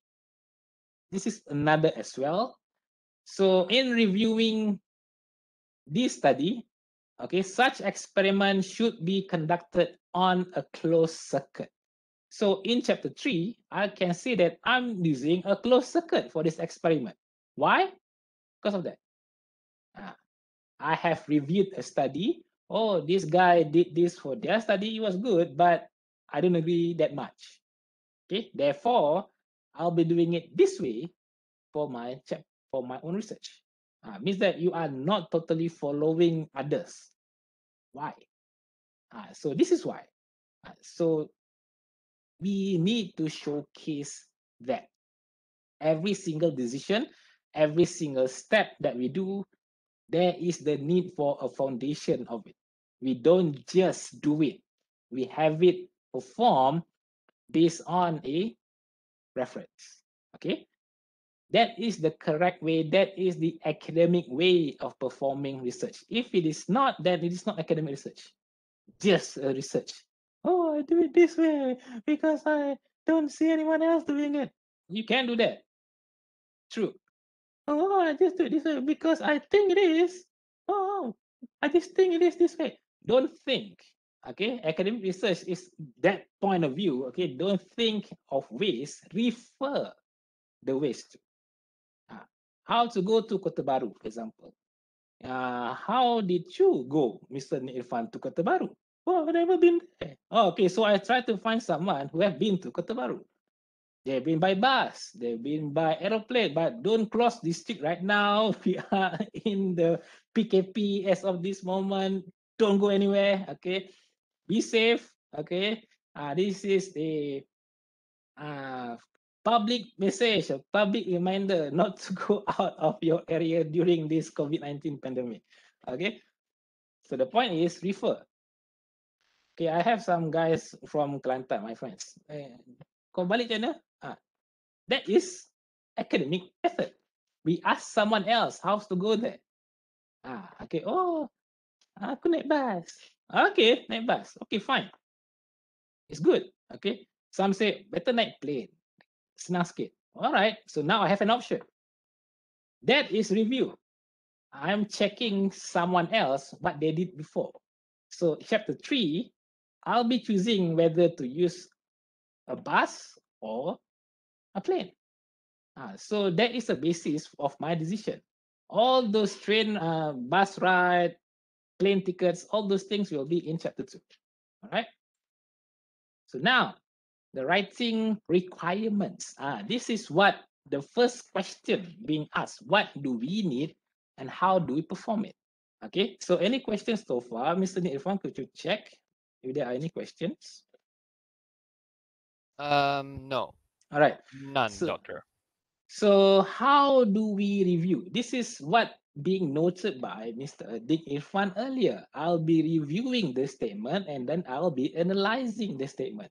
This is another as well. So in reviewing this study, okay, such experiment should be conducted on a closed circuit. So in chapter three, I can see that I'm using a closed circuit for this experiment. Why? Because of that. Uh, I have reviewed a study. Oh, this guy did this for their study. It was good, but I don't agree that much. Okay, therefore, I'll be doing it this way for my chap for my own research. Uh, means that you are not totally following others. Why? Uh, so this is why. Uh, so we need to showcase that every single decision, every single step that we do, there is the need for a foundation of it. We don't just do it. We have it performed based on a reference. Okay. That is the correct way. That is the academic way of performing research. If it is not, then it is not academic research, just a research. Oh, I do it this way because I don't see anyone else doing it. You can do that. True. Oh, I just do it this way because I think it is. Oh, I just think it is this way. Don't think. Okay, academic research is that point of view. Okay, don't think of waste Refer the waste. Uh, how to go to Kota Bharu, for example. Uh, how did you go, Mr. Irfan, to Kota Bharu? Oh, I've never been there. Oh, okay, so I try to find someone who have been to Kota Bharu. They've been by bus, they've been by aeroplane, but don't cross district right now. We are in the PKP as of this moment. Don't go anywhere, okay? Be safe, okay? Uh, this is the uh, public message, a public reminder not to go out of your area during this COVID-19 pandemic, okay? So the point is refer. Okay, I have some guys from Kelantan, my friends. Eh? Ah, that is academic method. We ask someone else how to go there. Ah, okay. Oh, aku naik bus. Okay, naik bus. Okay, fine. It's good. Okay. Some say better naik plane. Senang sikit. All right. So now I have an option. That is review. I'm checking someone else what they did before. So chapter three I'll be choosing whether to use a bus or a plane. Uh, so that is the basis of my decision. All those train, uh, bus ride, plane tickets, all those things will be in chapter two. All right. So now the writing requirements. Uh, this is what the first question being asked. What do we need and how do we perform it? Okay, so any questions so far? Mr. Irfan, could you check if there are any questions. Um, no. All right. None, so, doctor. So how do we review? This is what being noted by Mr. Nick Irfan earlier. I'll be reviewing the statement and then I'll be analyzing the statement.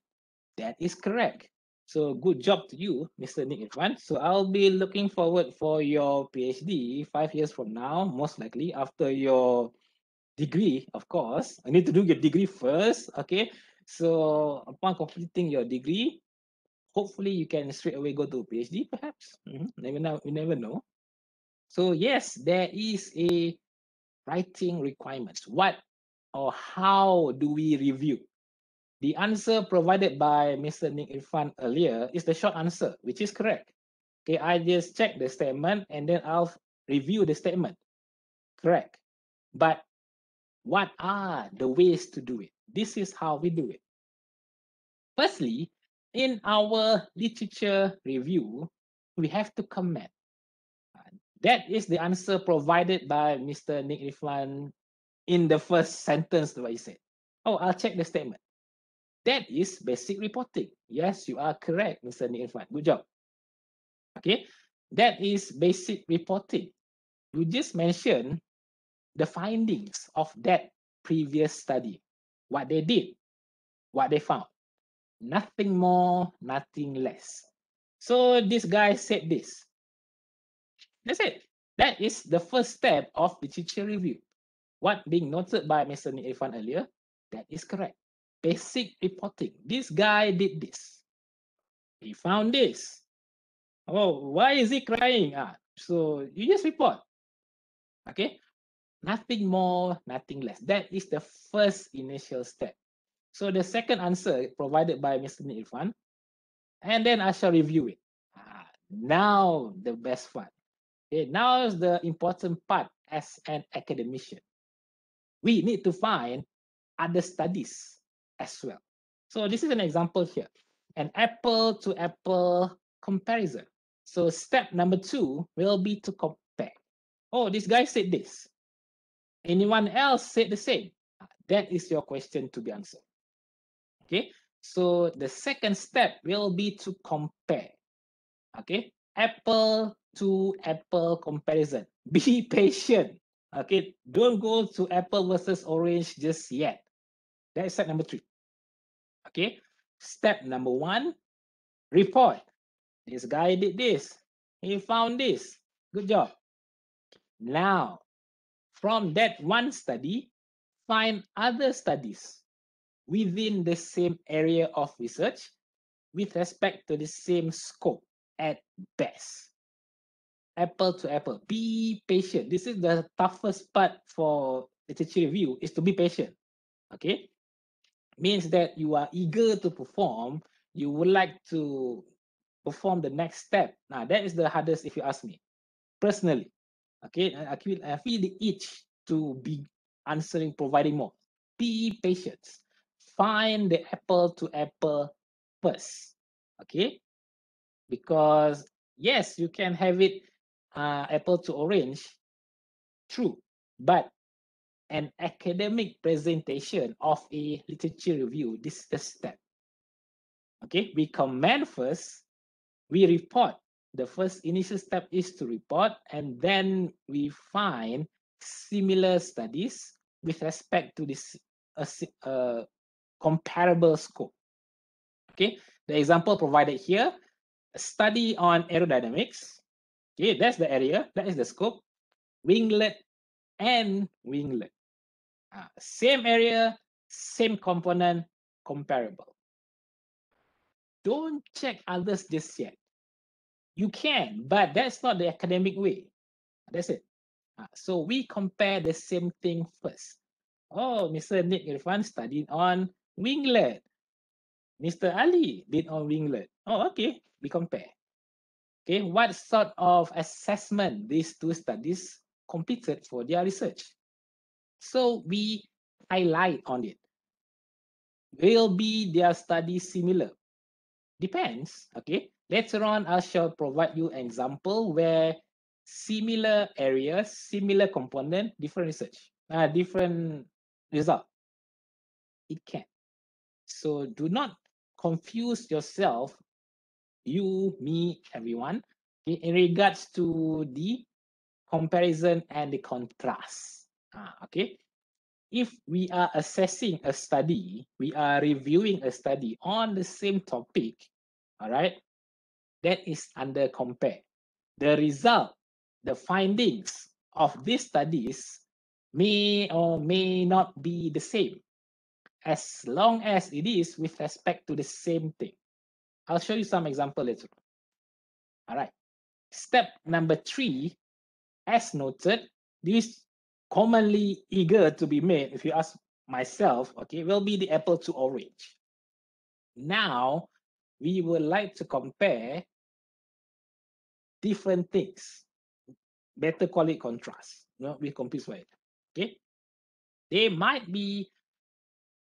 That is correct. So good job to you, Mr. Nick Irfan. So I'll be looking forward for your PhD five years from now, most likely after your degree, of course. I need to do your degree first. Okay. So upon completing your degree, hopefully you can straight away go to PhD, perhaps. Mm -hmm. Never know. Never know. So yes, there is a writing requirements. What or how do we review? The answer provided by Mr. Nick Irfan earlier is the short answer, which is correct. Okay, I just check the statement and then I'll review the statement. Correct. But what are the ways to do it? This is how we do it. Firstly, in our literature review, we have to comment. That is the answer provided by Mr. Nick Irfan in the first sentence that I said. Oh, I'll check the statement. That is basic reporting. Yes, you are correct, Mr. Nick Irfan. Good job. Okay, that is basic reporting. You just mentioned the findings of that previous study, what they did, what they found. Nothing more, nothing less. So this guy said this. That's it. That is the first step of literature review. What being noted by Mr. Irfan earlier, that is correct. Basic reporting. This guy did this. He found this. Oh, why is he crying? Ah, so you just report. Okay. Nothing more, nothing less. That is the first initial step. So the second answer provided by Mr. Irfan, and then I shall review it. Ah, now the best part. Okay, now is the important part as an academician. We need to find other studies as well. So this is an example here, an apple to apple comparison. So step number two will be to compare. Oh, this guy said this. Anyone else said the same? That is your question to be answered. Okay, so the second step will be to compare. Okay, apple to apple comparison. Be patient. Okay, don't go to apple versus orange just yet. That is step number three. Okay, step number one, report. This guy did this. He found this. Good job. Now, from that one study, find other studies within the same area of research with respect to the same scope at best. Apple to apple. Be patient. This is the toughest part for literature review is to be patient. Okay. Means that you are eager to perform. You would like to perform the next step. Now that is the hardest if you ask me. Personally. Okay. I feel I feel the itch to be answering, providing more. Be patient find the apple to apple first okay because yes you can have it uh, apple to orange true but an academic presentation of a literature review this is the step okay we comment first we report the first initial step is to report and then we find similar studies with respect to this uh, uh, comparable scope. Okay, the example provided here, a study on aerodynamics. Okay, that's the area, that is the scope. Winglet and winglet. Uh, same area, same component, comparable. Don't check others just yet. You can, but that's not the academic way. That's it. Uh, so we compare the same thing first. Oh, Mr. Nick Irfan studied on Winglet. Mr. Ali did on Winglet. Oh, okay. We compare. Okay, what sort of assessment these two studies completed for their research? So we highlight on it. Will be their study similar? Depends. Okay. Later on, I shall provide you an example where similar areas, similar component, different research, uh, different result. It can. So do not confuse yourself, you, me, everyone, in regards to the comparison and the contrast. Ah, okay. If we are assessing a study, we are reviewing a study on the same topic, all right, that is under compare. The result, the findings of these studies may or may not be the same as long as it is with respect to the same thing. I'll show you some example later. All right. Step number three, as noted, this commonly eager to be made, if you ask myself, okay, will be the apple to orange. Now, we would like to compare different things, better quality contrast, you know, with complete way. Okay. They might be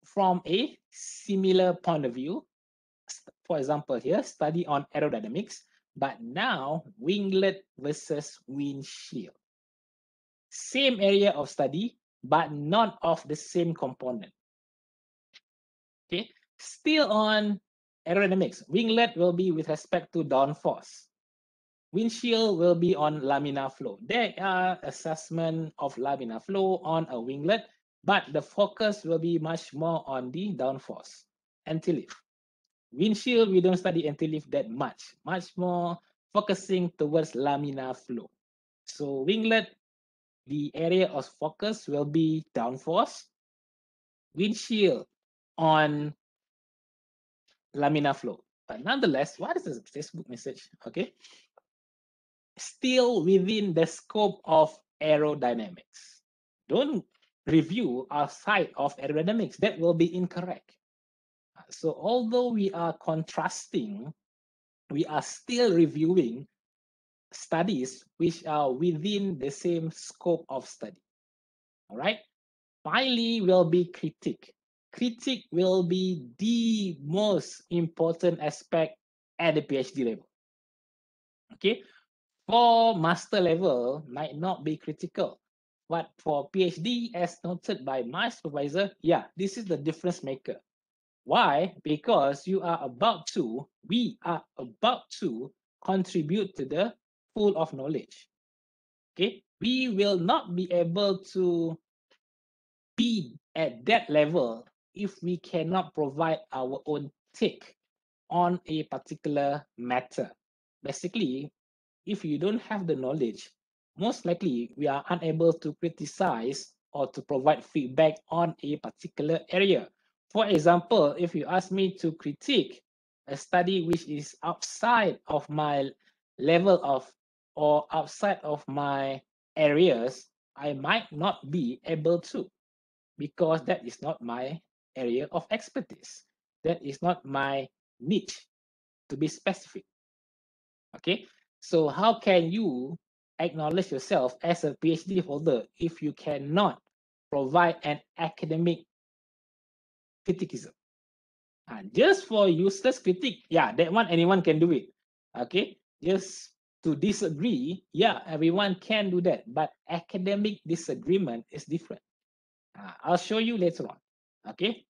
from a similar point of view. For example, here, study on aerodynamics, but now winglet versus windshield. Same area of study, but not of the same component. Okay, still on aerodynamics, winglet will be with respect to downforce. Windshield will be on laminar flow. There are assessment of laminar flow on a winglet but the focus will be much more on the downforce, anti-lift. Windshield, we don't study anti-lift that much, much more focusing towards laminar flow. So winglet, the area of focus will be downforce. Windshield on laminar flow. But nonetheless, what is this Facebook message? Okay. Still within the scope of aerodynamics. Don't review outside of aerodynamics. That will be incorrect. So although we are contrasting, we are still reviewing studies which are within the same scope of study. All right. Finally, will be critique. Critique will be the most important aspect at the PhD level. Okay. For master level, might not be critical. But for PhD, as noted by my supervisor, yeah, this is the difference maker. Why? Because you are about to, we are about to contribute to the pool of knowledge. Okay, we will not be able to be at that level if we cannot provide our own take on a particular matter. Basically, if you don't have the knowledge, most likely we are unable to criticize or to provide feedback on a particular area. For example, if you ask me to critique a study which is outside of my level of or outside of my areas, I might not be able to because that is not my area of expertise. That is not my niche to be specific. Okay, so how can you acknowledge yourself as a PhD holder if you cannot provide an academic criticism? And just for useless critique, yeah, that one anyone can do it. Okay, just to disagree, yeah, everyone can do that. But academic disagreement is different. Uh, I'll show you later on. Okay,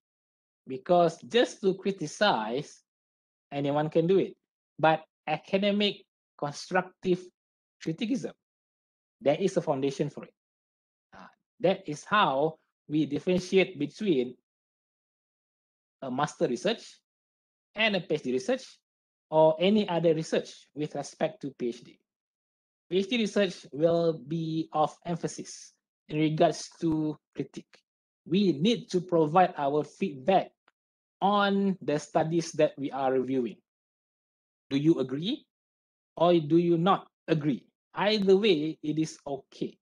because just to criticize, anyone can do it. But academic constructive criticism. There is a foundation for it. Uh, that is how we differentiate between a master research and a PhD research or any other research with respect to PhD. PhD research will be of emphasis in regards to critique. We need to provide our feedback on the studies that we are reviewing. Do you agree or do you not agree? Either way, it is okay.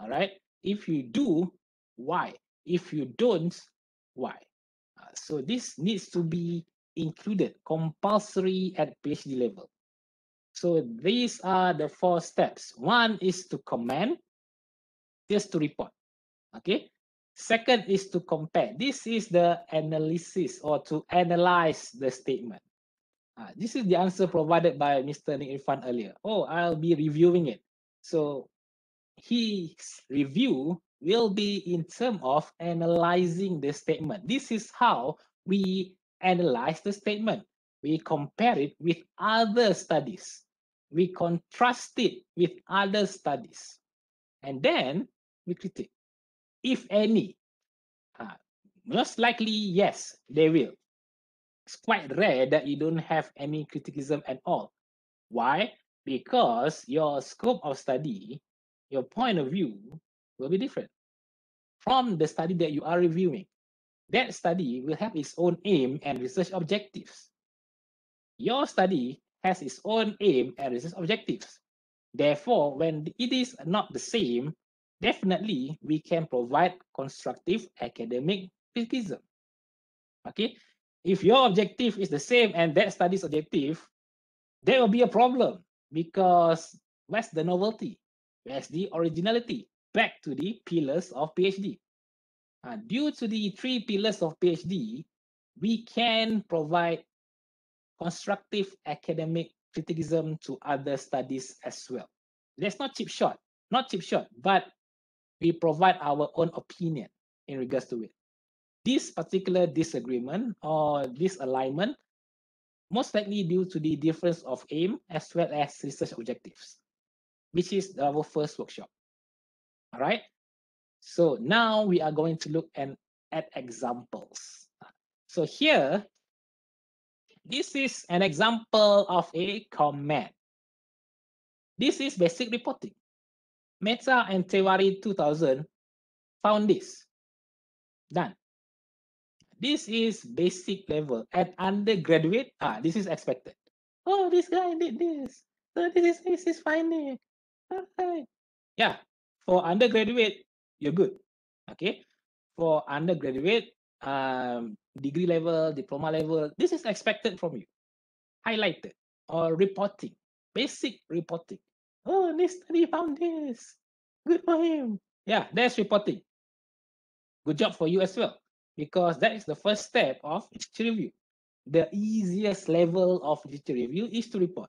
All right. If you do, why? If you don't, why? So this needs to be included, compulsory at PhD level. So these are the four steps. One is to comment, just to report. Okay. Second is to compare. This is the analysis or to analyze the statement. Uh, this is the answer provided by Mr. Nick Irfan earlier. Oh, I'll be reviewing it. So his review will be in terms of analyzing the statement. This is how we analyze the statement. We compare it with other studies. We contrast it with other studies. And then we critique. If any, uh, most likely, yes, they will it's quite rare that you don't have any criticism at all. Why? Because your scope of study, your point of view will be different from the study that you are reviewing. That study will have its own aim and research objectives. Your study has its own aim and research objectives. Therefore, when it is not the same, definitely we can provide constructive academic criticism. Okay, if your objective is the same and that study's objective, there will be a problem because where's the novelty? Where's the originality? Back to the pillars of PhD. Uh, due to the three pillars of PhD, we can provide constructive academic criticism to other studies as well. Let's not cheap shot, not cheap shot, but we provide our own opinion in regards to it this particular disagreement or disalignment most likely due to the difference of aim as well as research objectives, which is our first workshop. All right. So now we are going to look at, at examples. So here, this is an example of a comment. This is basic reporting. Mehta and Tewari 2000 found this. Done. This is basic level. At undergraduate, ah, this is expected. Oh, this guy did this. So this is this is finding. Okay. Yeah. For undergraduate, you're good. Okay. For undergraduate, um, degree level, diploma level, this is expected from you. Highlighted or reporting, basic reporting. Oh, this study found this. Good for him. Yeah, that's reporting. Good job for you as well, because that is the first step of literature review. The easiest level of literature review is to report.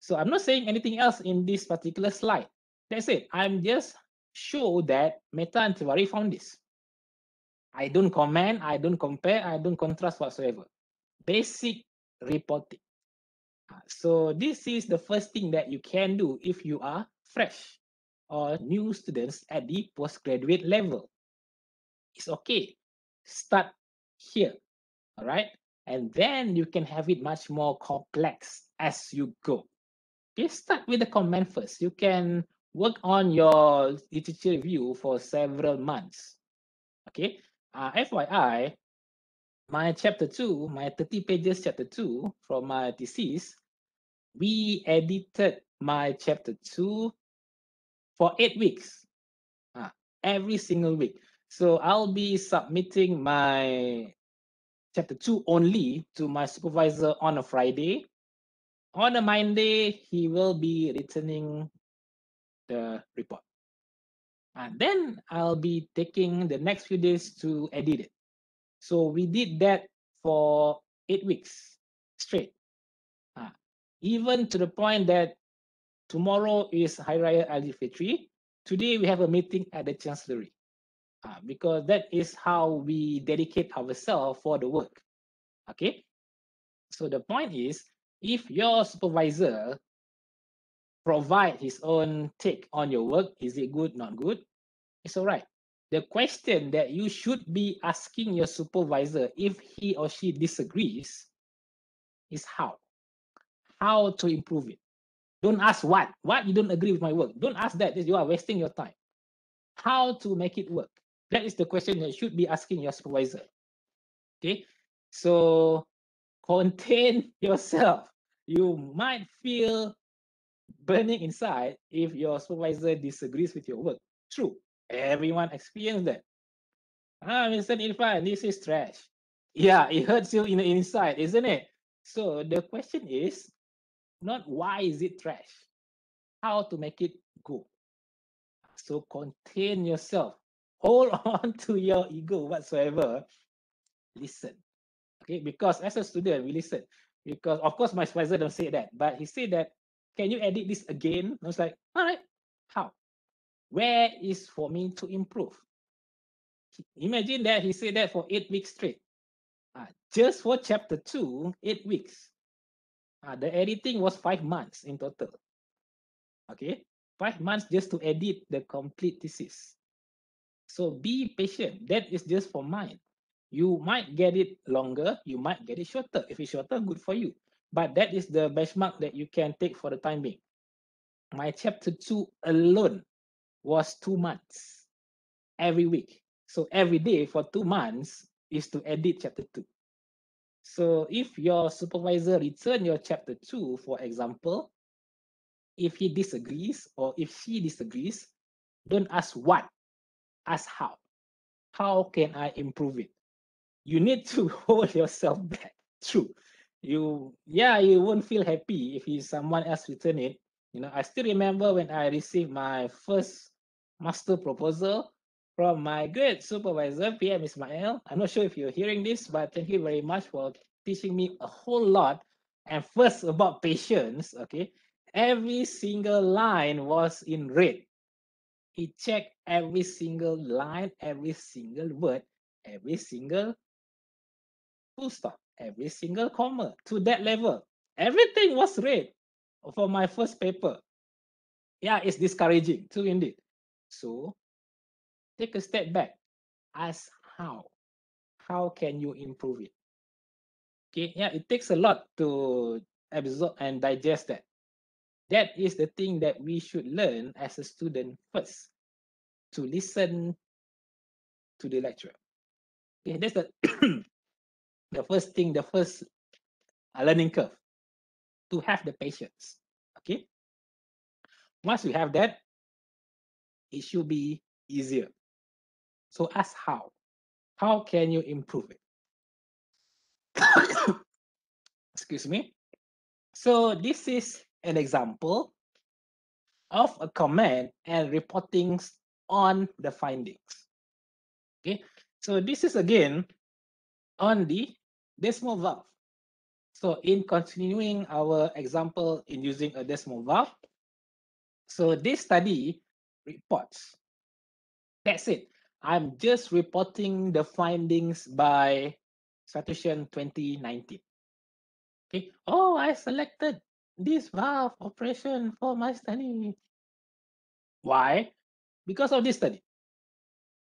So I'm not saying anything else in this particular slide. That's it. I'm just show that Mehta and Tiwari found this. I don't comment, I don't compare, I don't contrast whatsoever. Basic reporting. Uh, so this is the first thing that you can do if you are fresh or new students at the postgraduate level. It's okay. Start here. All right. And then you can have it much more complex as you go. Okay, start with the comment first. You can work on your literature review for several months. Okay, uh, FYI, my chapter two, my 30 pages chapter two from my thesis, we edited my chapter two for eight weeks, uh, every single week. So I'll be submitting my chapter two only to my supervisor on a Friday. On a Monday, he will be returning the report. And then I'll be taking the next few days to edit it. So we did that for eight weeks straight. Uh, even to the point that tomorrow is Hari Raya Aidilfitri. Today we have a meeting at the Chancellery uh, because that is how we dedicate ourselves for the work. Okay. So the point is, if your supervisor provide his own take on your work. Is it good, not good? It's all right. The question that you should be asking your supervisor if he or she disagrees is how. How to improve it. Don't ask what. What you don't agree with my work. Don't ask that. You are wasting your time. How to make it work. That is the question that should be asking your supervisor. Okay. So contain yourself. You might feel burning inside if your supervisor disagrees with your work. True. Everyone experienced that. Ah, Mr. Irfan, this is trash. Yeah, it hurts you in the inside, isn't it? So the question is not why is it trash? How to make it go. So contain yourself. Hold on to your ego whatsoever. Listen. Okay, because as a student, we listen. Because of course my supervisor don't say that, but he said that can you edit this again? I was like, all right, how? Where is for me to improve? Imagine that he said that for eight weeks straight. Uh, just for chapter two, eight weeks. Uh, the editing was five months in total. Okay, five months just to edit the complete thesis. So be patient. That is just for mine. You might get it longer, you might get it shorter. If it's shorter, good for you but that is the benchmark that you can take for the time being. My chapter two alone was two months every week. So every day for two months is to edit chapter two. So if your supervisor return your chapter two, for example, if he disagrees or if she disagrees, don't ask what, ask how. How can I improve it? You need to hold yourself back. True you yeah you won't feel happy if you someone else return it. You know i still remember when i received my first master proposal from my great supervisor pm ismail. I'm not sure if you're hearing this but thank you very much for teaching me a whole lot. And first about patience okay? Every single line was in red. He checked every single line every single word every single full stop every single comma to that level. Everything was red for my first paper. Yeah, it's discouraging too, indeed. So take a step back. Ask how. How can you improve it? Okay, yeah, it takes a lot to absorb and digest that. That is the thing that we should learn as a student first to listen to the lecturer. Okay, that's the the first thing, the first uh, learning curve to have the patience. Okay. Once you have that, it should be easier. So ask how. How can you improve it? excuse me. So this is an example of a comment and reporting on the findings. Okay, so this is again on the Desmo valve. So in continuing our example in using a Desmo valve, so this study reports. That's it. I'm just reporting the findings by Citation 2019. Okay. Oh, I selected this valve operation for my study. Why? Because of this study.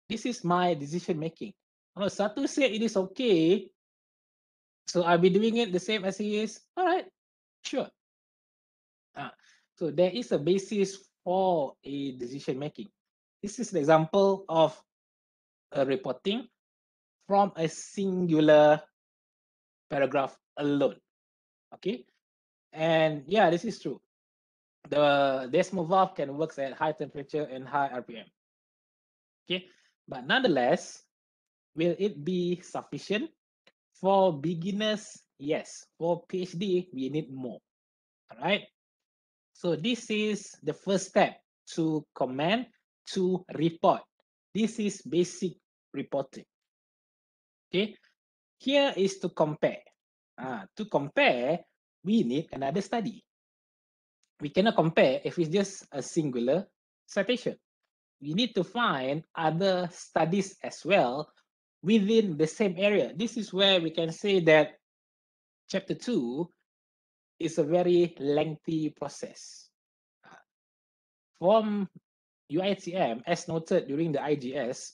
This is my decision making. Oh, Satu said it is okay. So I'll be doing it the same as he is. All right, sure. Uh, so there is a basis for a decision making. This is an example of a reporting from a singular paragraph alone. Okay, and yeah, this is true. The Desmo valve can work at high temperature and high RPM. Okay, but nonetheless, will it be sufficient for beginners? Yes. For PhD, we need more. All right. So this is the first step to comment to report. This is basic reporting. Okay. Here is to compare. Uh, to compare, we need another study. We cannot compare if it's just a singular citation. We need to find other studies as well within the same area. This is where we can say that chapter two is a very lengthy process. From UITM, as noted during the IGS,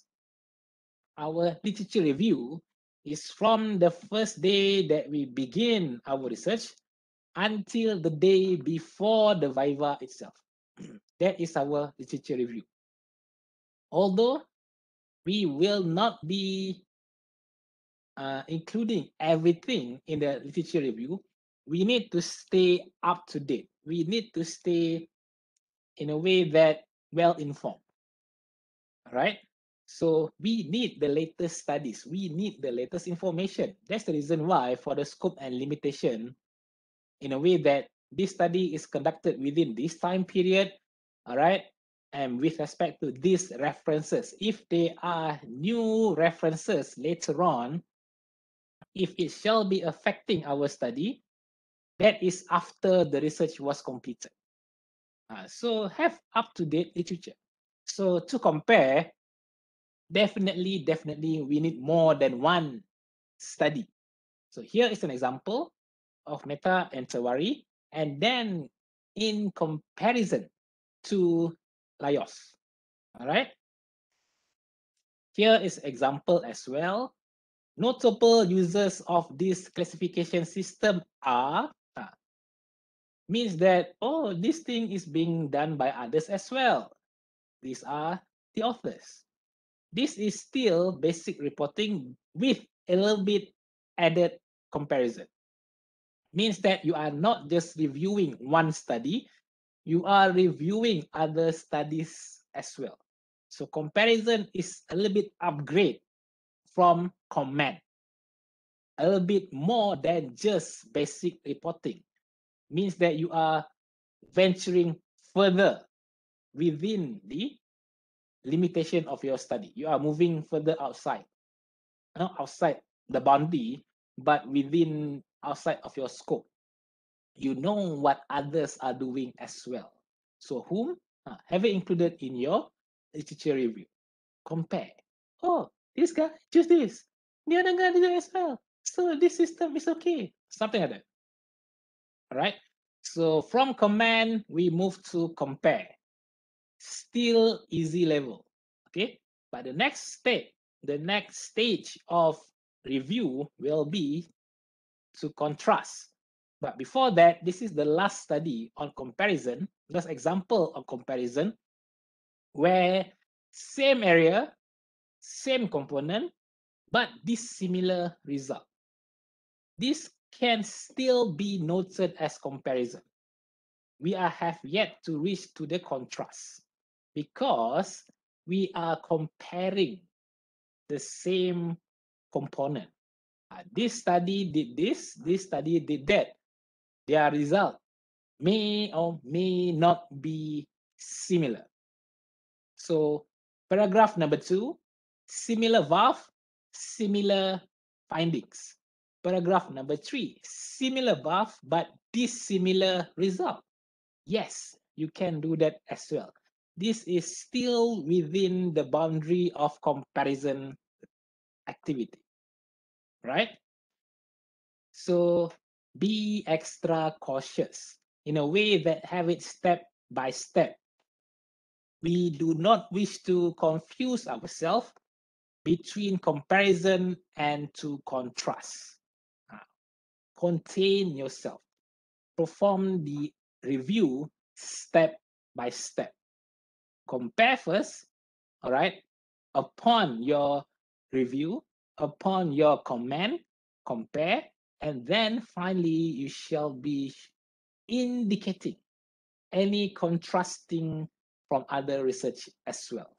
our literature review is from the first day that we begin our research until the day before the Viva itself. that is our literature review. Although we will not be uh, including everything in the literature review, we need to stay up to date. We need to stay in a way that well informed. All right. So we need the latest studies. We need the latest information. That's the reason why for the scope and limitation, in a way that this study is conducted within this time period, all right, and with respect to these references, if they are new references later on, if it shall be affecting our study, that is after the research was completed. Uh, so have up-to-date literature. So to compare, definitely, definitely we need more than one study. So here is an example of Mehta and Tewari, and then in comparison to Lajos. All right. Here is example as well. Notable users of this classification system are uh, means that oh this thing is being done by others as well. These are the authors. This is still basic reporting with a little bit added comparison. Means that you are not just reviewing one study, you are reviewing other studies as well. So comparison is a little bit upgrade from comment. A little bit more than just basic reporting. Means that you are venturing further within the limitation of your study. You are moving further outside. Not outside the boundary, but within outside of your scope you know what others are doing as well. So whom uh, have it included in your literature review. Compare. Oh, this guy choose this. The other guy did it as well. So this system is okay. Something like that. All right. So from command, we move to compare. Still easy level. Okay. But the next step, the next stage of review will be to contrast but before that, this is the last study on comparison, last example of comparison, where same area, same component, but dissimilar result. This can still be noted as comparison. We are have yet to reach to the contrast because we are comparing the same component. Uh, this study did this, this study did that their result may or may not be similar. So paragraph number two, similar valve, similar findings. Paragraph number three, similar valve, but dissimilar result. Yes, you can do that as well. This is still within the boundary of comparison activity, right? So be extra cautious in a way that have it step by step. We do not wish to confuse ourselves between comparison and to contrast. Uh, contain yourself. Perform the review step by step. Compare first, all right? Upon your review, upon your comment, compare, and then finally you shall be indicating any contrasting from other research as well.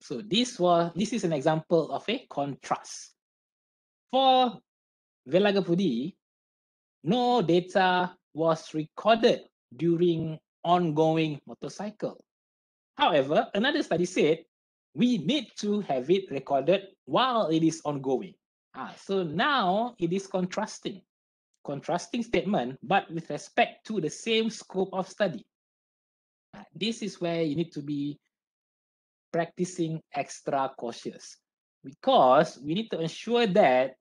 So this was this is an example of a contrast. For Velagapudi, no data was recorded during ongoing motorcycle. However, another study said we need to have it recorded while it is ongoing. Ah, so now it is contrasting, contrasting statement, but with respect to the same scope of study. Ah, this is where you need to be practicing extra cautious because we need to ensure that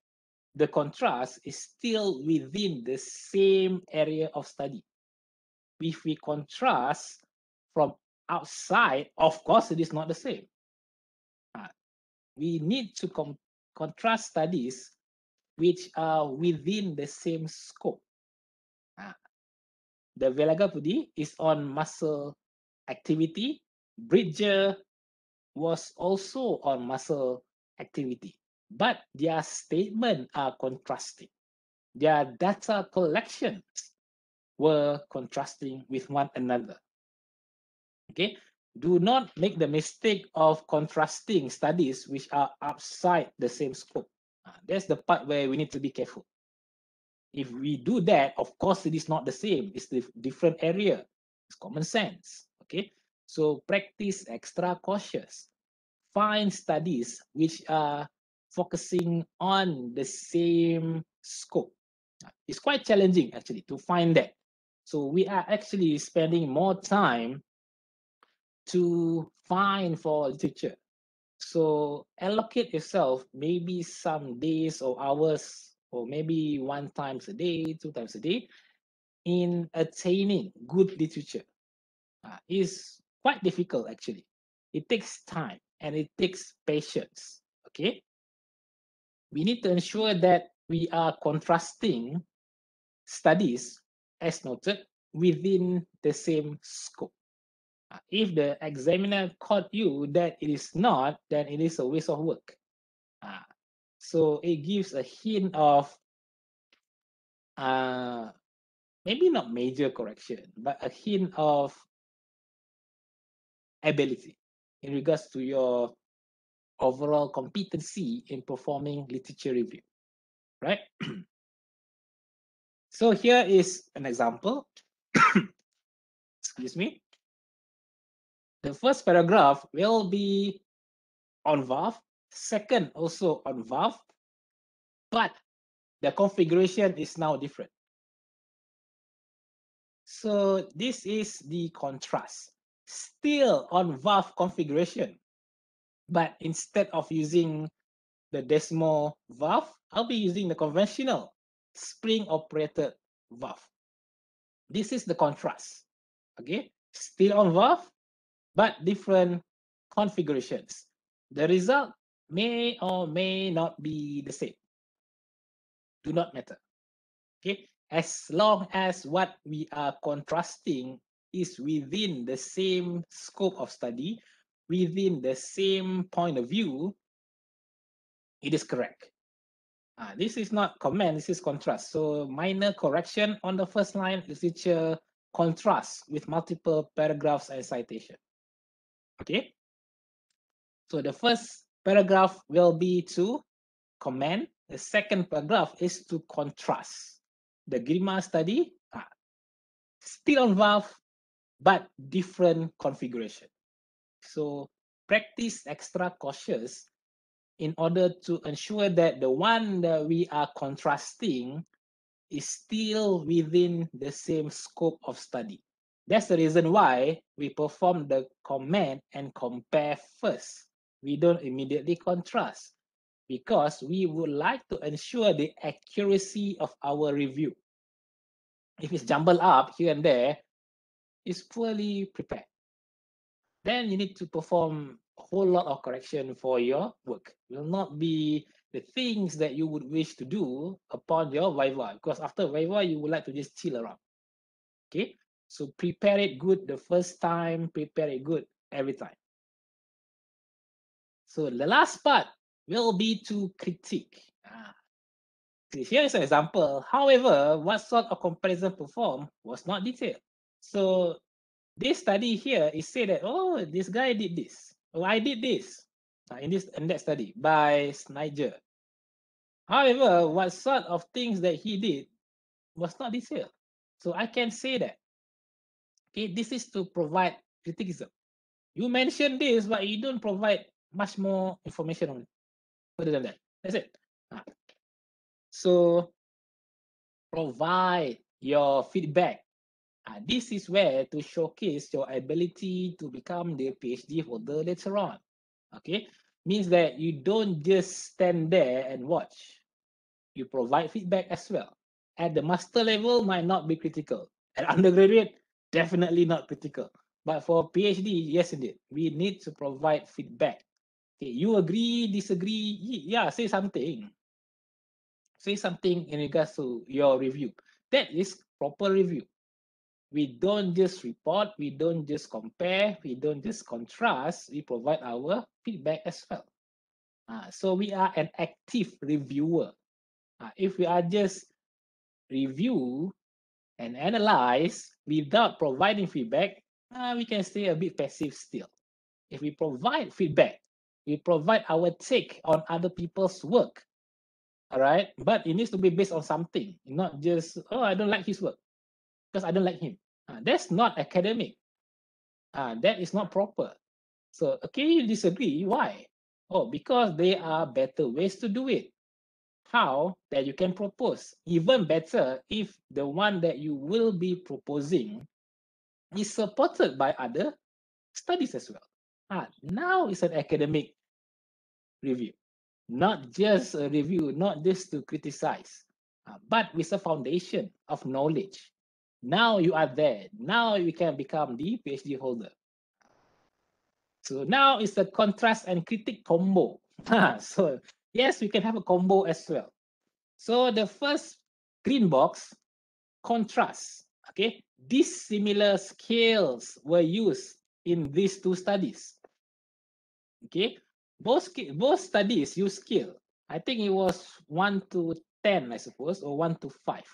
the contrast is still within the same area of study. If we contrast from outside, of course, it is not the same. Uh, we need to contrast studies which are within the same scope. Uh, the Velagapudi is on muscle activity. Bridger was also on muscle activity, but their statements are contrasting. Their data collections were contrasting with one another. Okay, do not make the mistake of contrasting studies which are outside the same scope. Uh, that's the part where we need to be careful. If we do that, of course, it is not the same. It's the different area. It's common sense. Okay, so practice extra cautious. Find studies which are focusing on the same scope. It's quite challenging actually to find that. So we are actually spending more time to find for literature. So allocate yourself maybe some days or hours or maybe one times a day, two times a day in attaining good literature. Uh, is quite difficult actually. It takes time and it takes patience. Okay. We need to ensure that we are contrasting studies as noted within the same scope. Uh, if the examiner caught you that it is not, then it is a waste of work. Uh, so it gives a hint of uh, maybe not major correction, but a hint of ability in regards to your overall competency in performing literature review, right? so here is an example. Excuse me. The first paragraph will be on valve, second also on valve, but the configuration is now different. So this is the contrast still on valve configuration. But instead of using the Desmo valve, I'll be using the conventional spring operated valve. This is the contrast. Okay, still on valve, but different configurations. The result may or may not be the same. Do not matter. Okay, as long as what we are contrasting is within the same scope of study, within the same point of view, it is correct. Uh, this is not comment, this is contrast. So minor correction on the first line a contrast with multiple paragraphs and citation. Okay. So the first paragraph will be to comment. The second paragraph is to contrast. the GRIMA study, still on Valve, but different configuration. So practice extra cautious in order to ensure that the one that we are contrasting is still within the same scope of study. That's the reason why we perform the comment and compare first. We don't immediately contrast because we would like to ensure the accuracy of our review. If it's jumbled up here and there, it's poorly prepared. Then you need to perform a whole lot of correction for your work. It will not be the things that you would wish to do upon your Viva, because after Viva, you would like to just chill around. Okay, so prepare it good the first time, prepare it good every time. So the last part will be to critique. Ah. Here is an example. However, what sort of comparison performed was not detailed. So this study here is say that, oh, this guy did this. Oh, I did this uh, in this in that study by Snyder. However, what sort of things that he did was not detailed. So I can say that. Okay, this is to provide criticism. You mentioned this, but you don't provide much more information on it. Further than that. That's it. Uh, so provide your feedback. Uh, this is where to showcase your ability to become the PhD holder later on. Okay, means that you don't just stand there and watch. You provide feedback as well. At the master level, might not be critical. At undergraduate, definitely not critical. But for PhD, yes, indeed, we need to provide feedback. Okay, you agree, disagree, yeah, say something. Say something in regards to your review. That is proper review. We don't just report, we don't just compare, we don't just contrast, we provide our feedback as well. Uh, so we are an active reviewer. Uh, if we are just review and analyze without providing feedback, uh, we can stay a bit passive still. If we provide feedback, we provide our take on other people's work. All right. But it needs to be based on something, not just, oh, I don't like his work because I don't like him. Uh, that's not academic. Uh, that is not proper. So, okay, you disagree. Why? Oh, because there are better ways to do it. How that you can propose. Even better if the one that you will be proposing is supported by other studies as well. Ah, now it's an academic review, not just a review, not just to criticize, uh, but with a foundation of knowledge now you are there. Now you can become the PhD holder. So now it's a contrast and critique combo. so yes, we can have a combo as well. So the first green box, contrast. Okay, dissimilar scales were used in these two studies. Okay, both both studies use scale. I think it was one to ten, I suppose, or one to five.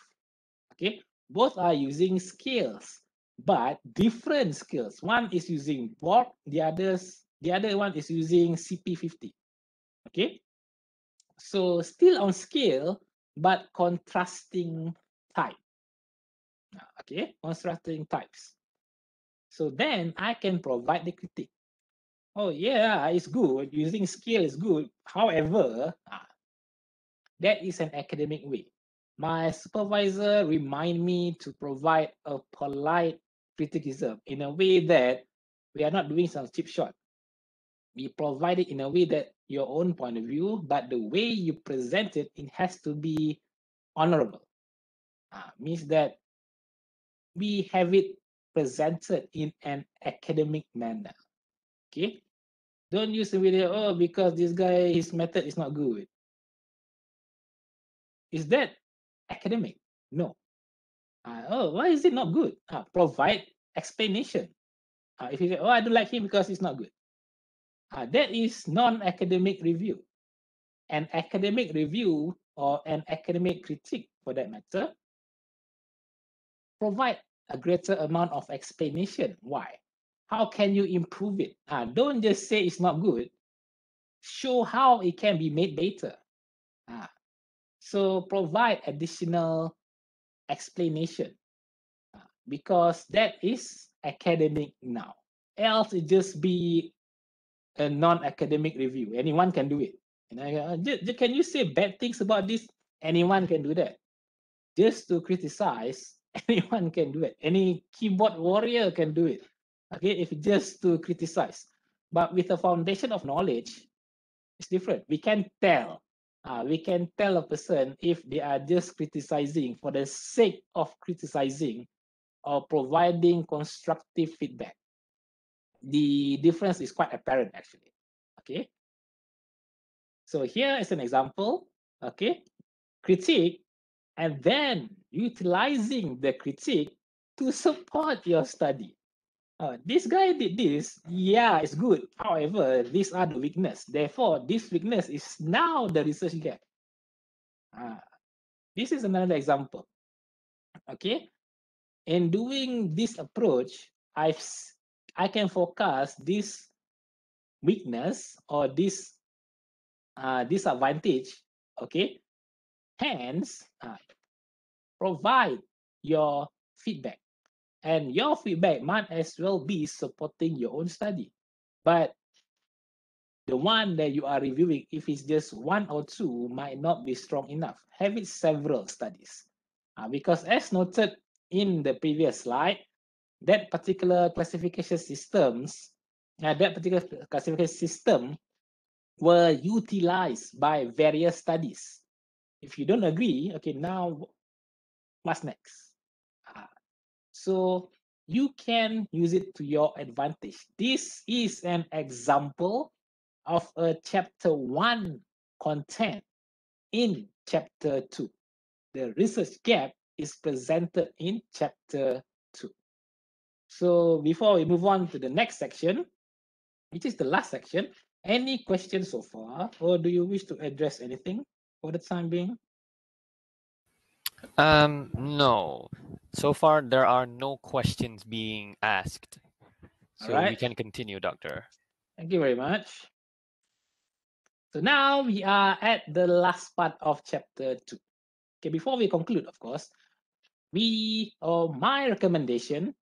Okay, both are using scales, but different scales. One is using Borg, the others, the other one is using CP50. Okay, so still on scale, but contrasting type. Okay, contrasting types. So then I can provide the critique. Oh yeah, it's good. Using scale is good. However, uh, that is an academic way my supervisor remind me to provide a polite criticism in a way that we are not doing some cheap shot. We provide it in a way that your own point of view, but the way you present it, it has to be honorable. Uh, means that we have it presented in an academic manner. Okay, don't use the video. Oh, because this guy his method is not good. Is that academic. No. Uh, oh, why is it not good? Uh, provide explanation. Uh, if you say, oh, I don't like him because he's not good. Uh, that is non-academic review. An academic review or an academic critique for that matter provide a greater amount of explanation. Why? How can you improve it? Uh, don't just say it's not good. Show how it can be made better. Uh, so provide additional explanation uh, because that is academic now. Else it just be a non-academic review. Anyone can do it. And I, uh, can you say bad things about this? Anyone can do that. Just to criticize, anyone can do it. Any keyboard warrior can do it. Okay, if just to criticize. But with a foundation of knowledge, it's different. We can tell. Uh, we can tell a person if they are just criticizing for the sake of criticizing or providing constructive feedback. The difference is quite apparent actually. Okay. So here is an example. Okay. Critique and then utilizing the critique to support your study. Uh, this guy did this, yeah, it's good. However, these are the weakness. Therefore, this weakness is now the research gap. Uh, this is another example. Okay, in doing this approach, I've I can forecast this weakness or this uh, disadvantage. Okay, hence uh, provide your feedback. And your feedback might as well be supporting your own study. But the one that you are reviewing if it's just one or two might not be strong enough. Have it several studies. Uh, because as noted in the previous slide that particular classification systems uh, that particular classification system were utilized by various studies if you don't agree okay now what's next so you can use it to your advantage. This is an example of a chapter one content in chapter two. The research gap is presented in chapter. So before we move on to the next section, which is the last section, any questions so far, or do you wish to address anything for the time being? Um, no. So far, there are no questions being asked. So right. we can continue, Doctor. Thank you very much. So now we are at the last part of chapter two. Okay, before we conclude, of course, we, or my recommendation,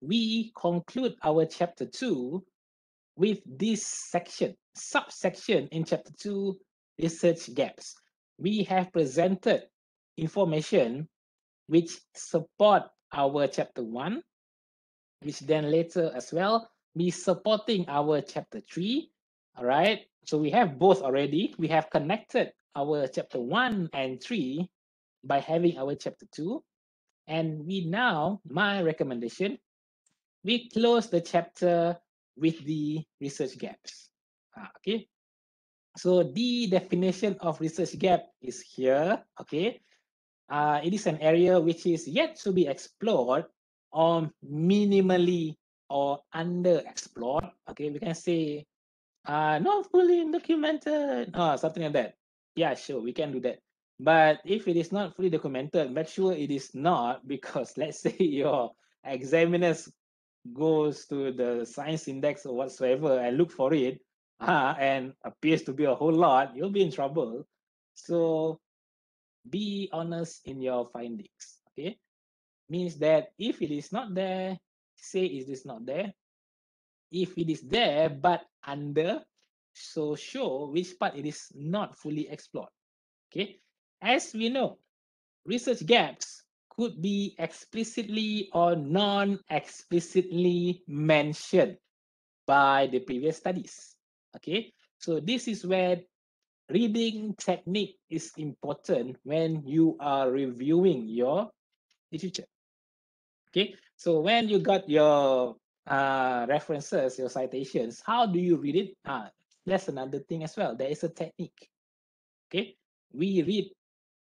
we conclude our chapter two with this section, subsection in chapter two, research gaps. We have presented information which support our chapter one, which then later as well be supporting our chapter three. All right. So we have both already. We have connected our chapter one and three by having our chapter two. And we now, my recommendation, we close the chapter with the research gaps. Ah, okay. So the definition of research gap is here. Okay uh, it is an area which is yet to be explored or minimally or underexplored. Okay, we can say uh, not fully documented, or something like that. Yeah, sure, we can do that. But if it is not fully documented, make sure it is not because let's say your examiners goes to the science index or whatsoever and look for it uh, and appears to be a whole lot, you'll be in trouble. So be honest in your findings okay? Means that if it is not there say it is not there. If it is there but under so show which part it is not fully explored okay? As we know research gaps could be explicitly or non-explicitly mentioned by the previous studies okay so this is where reading technique is important when you are reviewing your literature. Okay, so when you got your uh, references, your citations, how do you read it? Ah, that's another thing as well. There is a technique. Okay, we read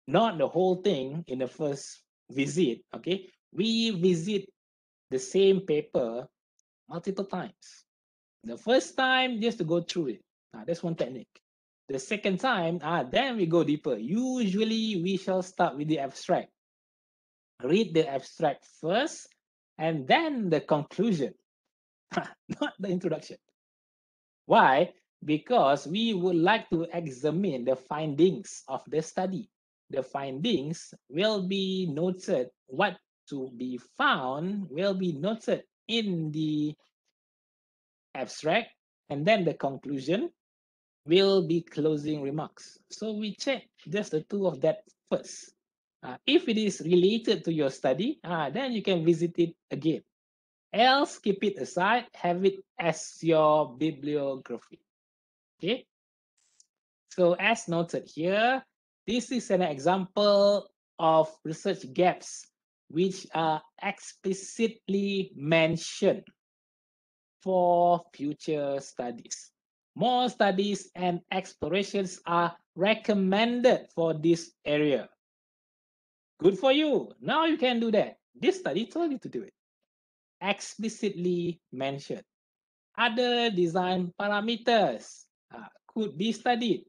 not the whole thing in the first visit. Okay, we visit the same paper multiple times. The first time, just to go through it. Ah, that's one technique. The second time, ah, then we go deeper. Usually, we shall start with the abstract. Read the abstract first, and then the conclusion, not the introduction. Why? Because we would like to examine the findings of the study, the findings will be noted. What to be found will be noted in the abstract, and then the conclusion will be closing remarks. So we check just the two of that first. Uh, if it is related to your study, uh, then you can visit it again. Else, keep it aside, have it as your bibliography. Okay. So as noted here, this is an example of research gaps which are explicitly mentioned for future studies. More studies and explorations are recommended for this area. Good for you. Now you can do that. This study told you to do it. Explicitly mentioned. Other design parameters uh, could be studied.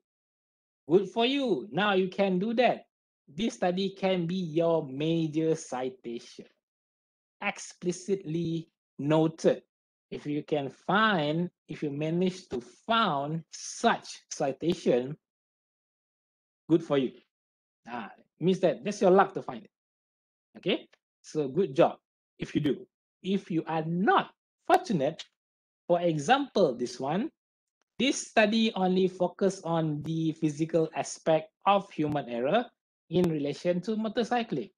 Good for you. Now you can do that. This study can be your major citation. Explicitly noted. If you can find, if you manage to found such citation, good for you. Ah, means that that's your luck to find it. Okay, so good job if you do. If you are not fortunate, for example, this one, this study only focused on the physical aspect of human error in relation to motorcycling.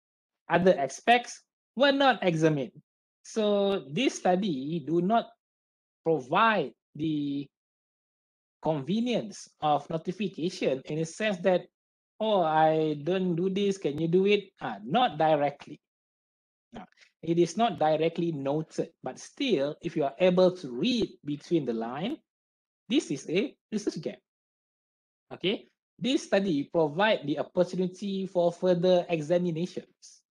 Other aspects were not examined. So this study do not provide the convenience of notification in a sense that oh, I don't do this, can you do it? Ah, not directly. No, it is not directly noted, but still, if you are able to read between the line, this is a research gap. Okay, this study provide the opportunity for further examinations.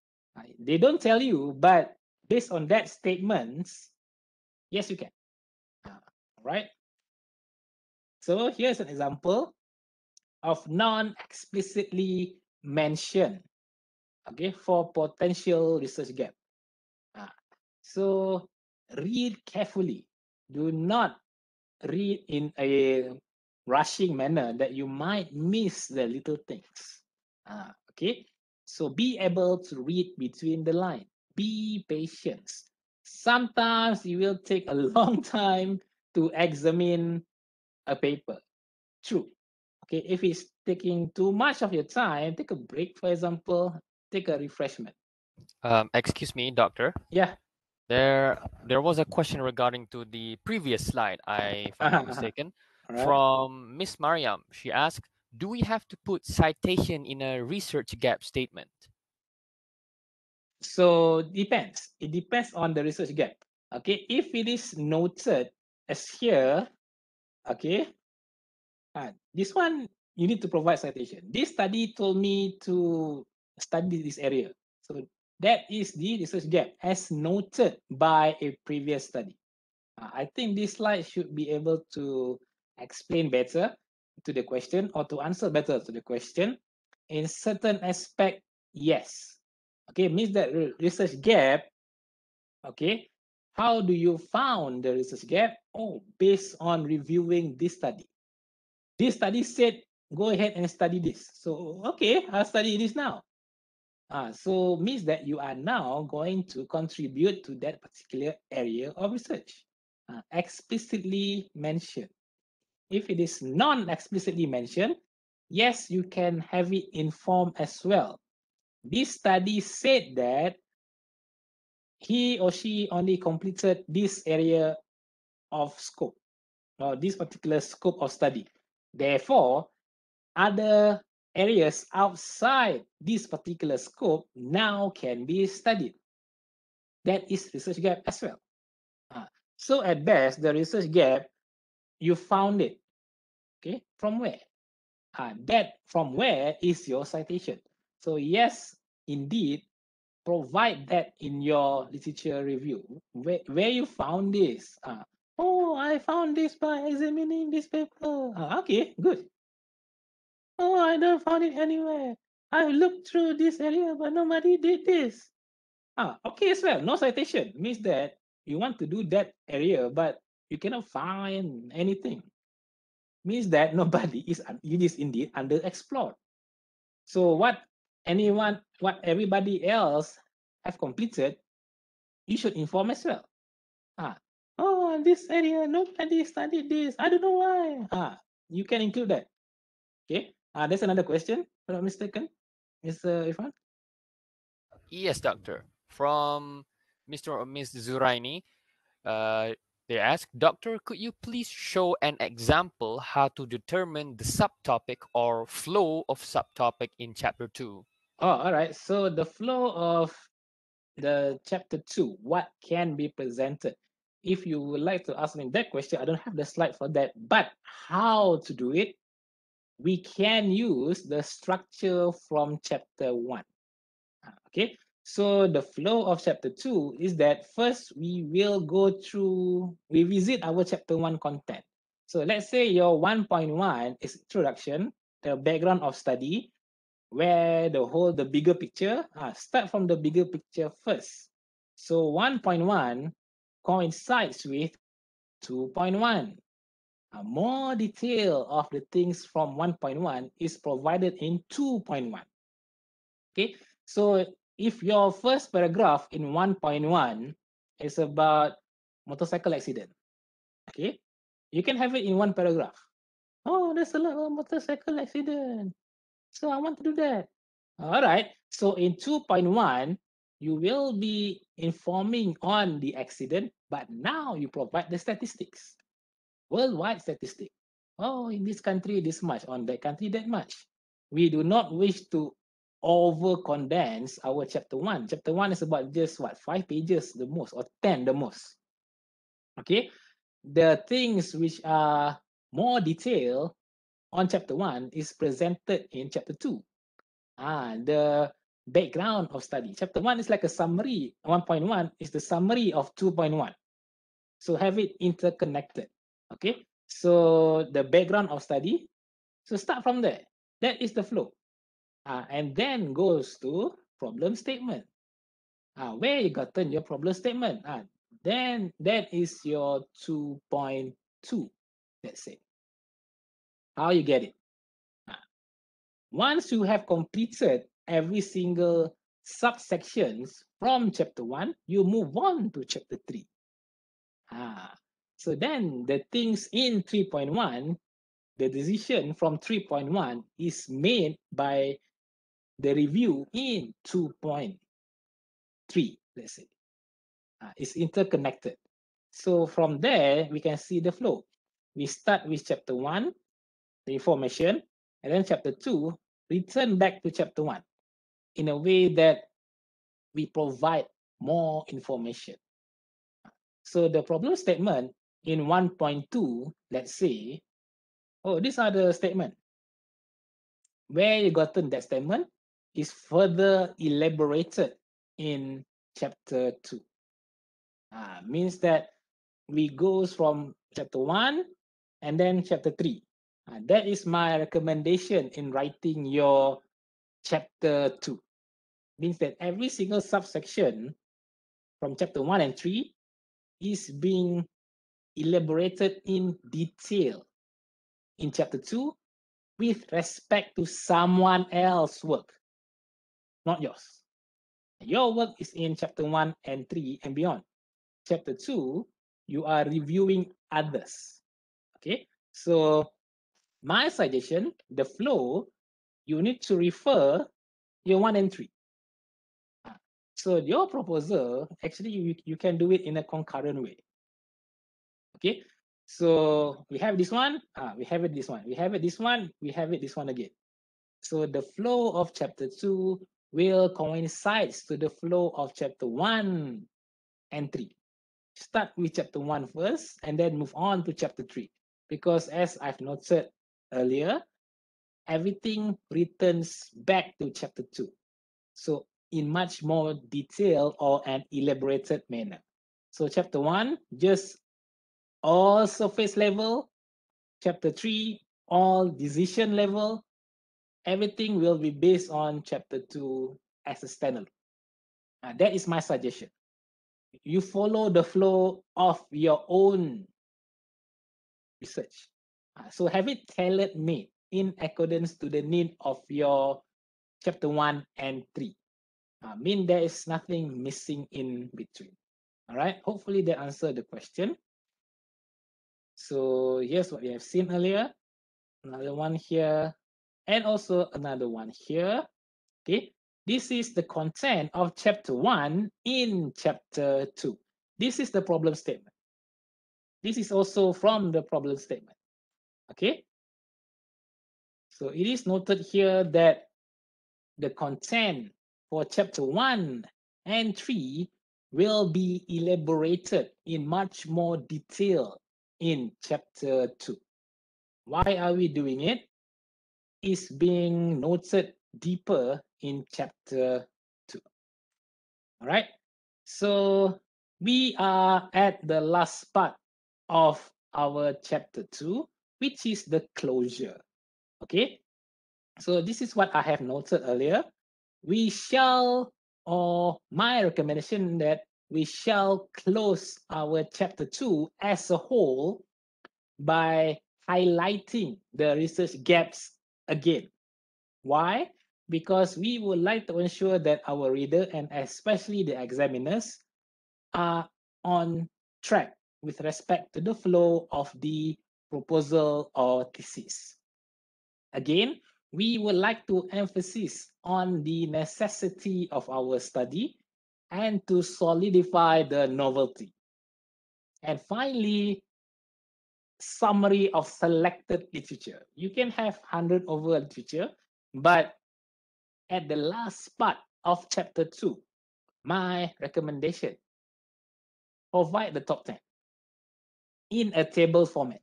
They don't tell you, but based on that statements, yes, you can. All right. So here's an example of non-explicitly mentioned okay for potential research gap uh, so read carefully do not read in a rushing manner that you might miss the little things. Uh, okay. So be able to read between the line. Be patient. Sometimes it will take a long time to examine a paper. True. Okay, if it's taking too much of your time, take a break, for example, take a refreshment. Um, excuse me, doctor. Yeah. There, there was a question regarding to the previous slide. I, if I'm not mistaken, Right. from Miss Mariam. She asked, "Do we have to put citation in a research gap statement?" So depends. It depends on the research gap. Okay, if it is noted as here, okay, uh, this one you need to provide citation. This study told me to study this area. So that is the research gap as noted by a previous study. Uh, I think this slide should be able to explain better to the question or to answer better to the question. In certain aspect, yes. Okay, means that research gap. Okay, how do you found the research gap? Oh, based on reviewing this study. This study said go ahead and study this. So okay, I'll study this now. Ah, so means that you are now going to contribute to that particular area of research, uh, explicitly mentioned. If it is non-explicitly mentioned, yes, you can have it informed as well. This study said that he or she only completed this area of scope or this particular scope of study. Therefore, other areas outside this particular scope now can be studied. That is research gap as well. Ah, so at best, the research gap, you found it. Okay, from where? Ah, that from where is your citation. So yes, indeed, provide that in your literature review. Where, where you found this? Ah, oh, I found this by examining this paper. Ah, okay, good. Oh, I don't find it anywhere. I looked through this area, but nobody did this. Ah, okay as well. No citation means that you want to do that area, but you cannot find anything. Means that nobody is it is indeed underexplored. So what anyone, what everybody else have completed, you should inform as well. Ah, oh, this area, nobody studied this. I don't know why. Ah, you can include that. Okay. Ah, there's another question, if I'm not mistaken. Mr. Irfan? Yes, doctor. From Mr. or Ms. Zuraini, uh, they ask, Doctor, could you please show an example how to determine the subtopic or flow of subtopic in chapter 2? Oh, all right. So the flow of the chapter 2, what can be presented? If you would like to ask me that question, I don't have the slide for that, but how to do it? We can use the structure from chapter 1. Ah, okay, so the flow of chapter 2 is that first we will go through, we visit our chapter 1 content. So let's say your 1.1 is introduction, the background of study, where the whole, the bigger picture, uh, start from the bigger picture first. So 1.1 coincides with 2.1. Uh, more detail of the things from 1.1 is provided in 2.1. Okay, so if your first paragraph in 1.1 is about motorcycle accident, okay, you can have it in one paragraph. Oh, there's a lot of motorcycle accident. So I want to do that. All right. So in 2.1, you will be informing on the accident, but now you provide the statistics, worldwide statistic. Oh, in this country, this much, on that country, that much. We do not wish to over condense our chapter one. Chapter one is about just what five pages the most or 10 the most. Okay. The things which are more detailed on chapter one is presented in chapter two. Ah, the background of study. Chapter one is like a summary. 1.1 is the summary of 2.1. So have it interconnected. Okay. So the background of study. So start from there. That is the flow uh, and then goes to problem statement. Uh, where you gotten your problem statement? Uh, then that is your 2.2, let's say. How you get it? Uh, once you have completed every single subsections from chapter 1, you move on to chapter 3. Ah, so then the things in 3.1, the decision from 3.1 is made by the review in 2.3, let's say. Uh, it's interconnected. So from there, we can see the flow. We start with chapter 1, the information, and then chapter 2, return back to chapter 1 in a way that we provide more information. So the problem statement in 1.2, let's say, oh, these are the statement. Where you gotten that statement? is further elaborated in chapter 2. Uh, means that we goes from chapter 1 and then chapter 3. Uh, that is my recommendation in writing your chapter 2. Means that every single subsection from chapter 1 and 3 is being elaborated in detail in chapter 2 with respect to someone else's work not yours. Your work is in chapter 1 and 3 and beyond. Chapter 2, you are reviewing others. Okay, so my suggestion, the flow, you need to refer your 1 and 3. Ah, so your proposal, actually, you, you can do it in a concurrent way. Okay, so we have this one, ah, we have it this one, we have it this one, we have it this one again. So the flow of chapter 2 will coincide to the flow of chapter 1 and 3. Start with chapter 1 first and then move on to chapter 3. Because as I've noted earlier, everything returns back to chapter 2. So in much more detail or an elaborated manner. So chapter 1, just all surface level. Chapter 3, all decision level everything will be based on chapter 2 as a standalone. Uh, that is my suggestion. You follow the flow of your own research. Uh, so have it tailor made in accordance to the need of your chapter 1 and 3. I mean, there is nothing missing in between. All right, hopefully they answer the question. So here's what we have seen earlier. Another one here, and also another one here. Okay, this is the content of chapter 1 in chapter 2. This is the problem statement. This is also from the problem statement. Okay. So it is noted here that the content for chapter 1 and 3 will be elaborated in much more detail in chapter 2. Why are we doing it? Is being noted deeper in chapter 2. All right. So we are at the last part of our chapter 2, which is the closure. Okay. So this is what I have noted earlier. We shall, or my recommendation that we shall close our chapter 2 as a whole by highlighting the research gaps again. Why? Because we would like to ensure that our reader and especially the examiners are on track with respect to the flow of the proposal or thesis. Again, we would like to emphasize on the necessity of our study and to solidify the novelty. And finally, summary of selected literature. You can have 100 over literature, but at the last part of chapter 2, my recommendation, provide the top 10 in a table format.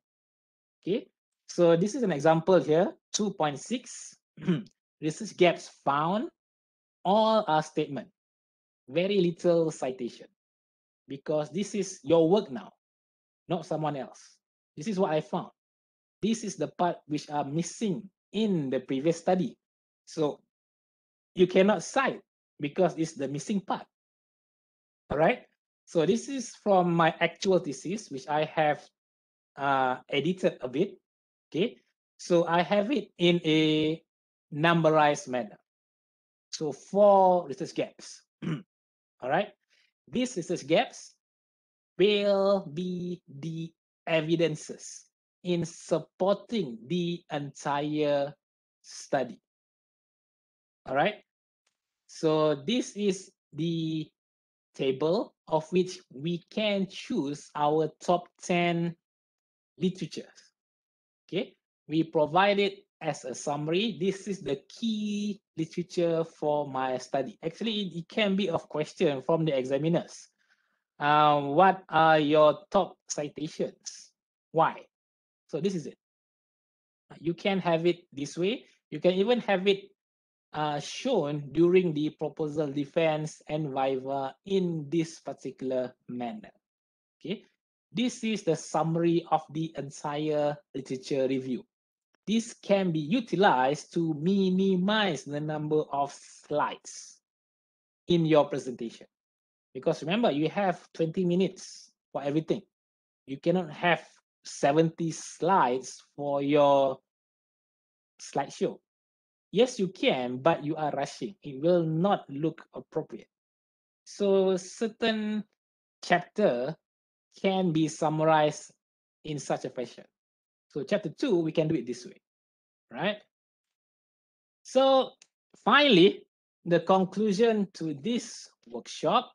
Okay, so this is an example here, 2.6, research gaps found, all are statement, very little citation, because this is your work now, not someone else. This is what I found. This is the part which are missing in the previous study. So you cannot cite because it's the missing part. All right. So this is from my actual thesis, which I have uh, edited a bit. Okay. So I have it in a numberized manner. So four research gaps. All right. These research gaps will be the evidences in supporting the entire study. All right. So this is the table of which we can choose our top 10 literatures. Okay, we provide it as a summary. This is the key literature for my study. Actually, it can be of question from the examiners. Uh, what are your top citations? Why? So this is it. You can have it this way. You can even have it uh, shown during the proposal defense and viva in this particular manner. Okay, this is the summary of the entire literature review. This can be utilized to minimize the number of slides in your presentation. Because remember, you have 20 minutes for everything. You cannot have 70 slides for your slideshow. Yes, you can, but you are rushing. It will not look appropriate. So certain chapter can be summarized in such a fashion. So chapter two, we can do it this way, right? So finally, the conclusion to this workshop,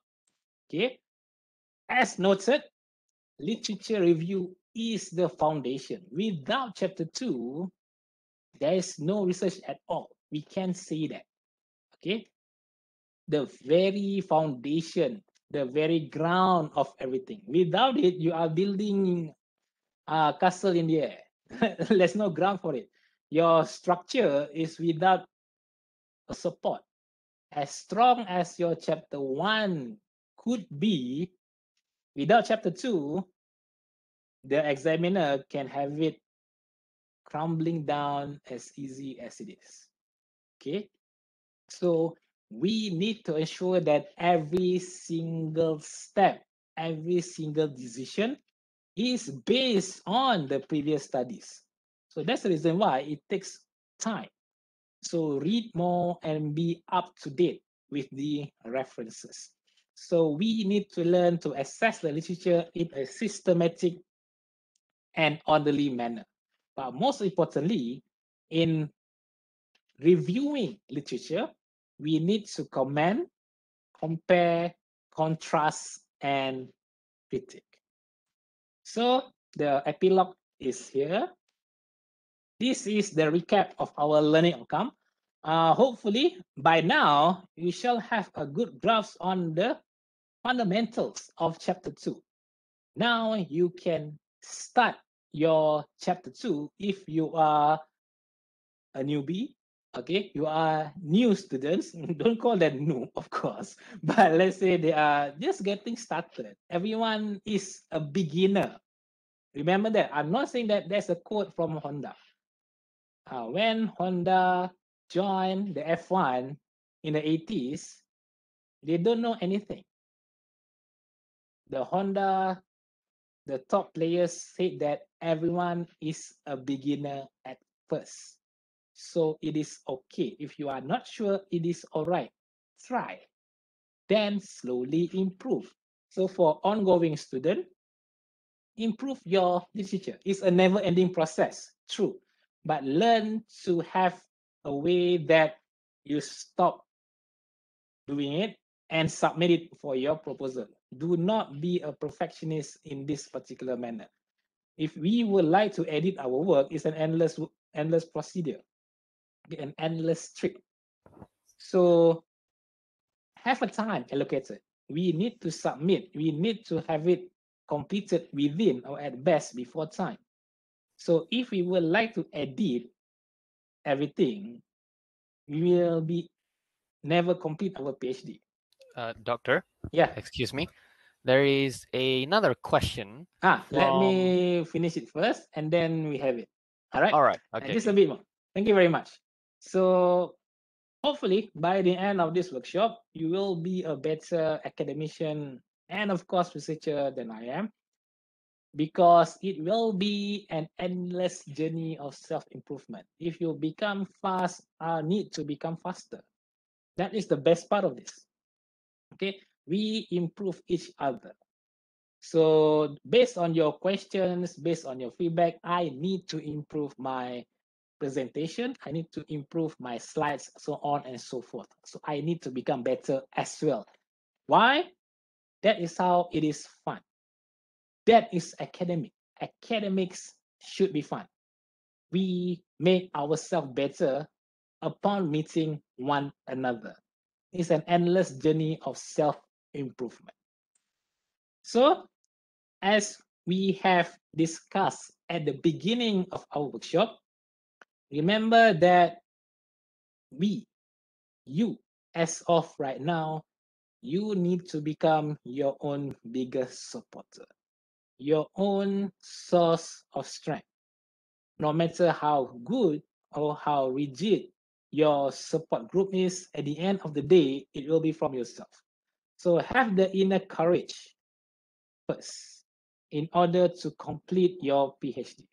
okay, as noted, literature review is the foundation. Without chapter two, there is no research at all. We can say that. Okay. The very foundation, the very ground of everything. Without it, you are building a castle in the air. There's no ground for it. Your structure is without a support. As strong as your chapter one could be, without chapter two, the examiner can have it crumbling down as easy as it is. Okay, so we need to ensure that every single step, every single decision is based on the previous studies. So that's the reason why it takes time. So read more and be up to date with the references. So we need to learn to assess the literature in a systematic and orderly manner. But most importantly, in reviewing literature, we need to comment, compare, contrast, and critique. So the epilogue is here. This is the recap of our learning outcome. Uh, hopefully, by now, you shall have a good grasp on the fundamentals of chapter 2. Now you can start your chapter 2 if you are a newbie okay you are new students. Don't call them new of course. But let's say they are just getting started. Everyone is a beginner. Remember that. I'm not saying that there's a quote from honda. Uh, when honda joined the f1 in the 80s they don't know anything. The honda the top players said that everyone is a beginner at first so it is okay. If you are not sure, it is all right. Try. Then slowly improve. So for ongoing student, improve your literature. It's a never-ending process, true. But learn to have a way that you stop doing it and submit it for your proposal. Do not be a perfectionist in this particular manner. If we would like to edit our work, it's an endless endless procedure an endless trip. So have a time allocated. We need to submit. We need to have it completed within or at best before time. So if we would like to edit everything, we will be never complete our PhD. Uh, doctor? Yeah. Excuse me. There is another question. Ah, from... let me finish it first and then we have it. All right. All right. Okay. just a bit more. Thank you very much. So hopefully by the end of this workshop, you will be a better academician and of course researcher than I am because it will be an endless journey of self-improvement. If you become fast, uh, need to become faster. That is the best part of this. Okay, we improve each other. So based on your questions, based on your feedback, I need to improve my presentation. I need to improve my slides, so on and so forth. So I need to become better as well. Why? That is how it is fun. That is academic. Academics should be fun. We make ourselves better upon meeting one another. It's an endless journey of self-improvement. So, as we have discussed at the beginning of our workshop, remember that we, you, as of right now, you need to become your own biggest supporter, your own source of strength. No matter how good or how rigid your support group is, at the end of the day, it will be from yourself. So have the inner courage first in order to complete your PhD.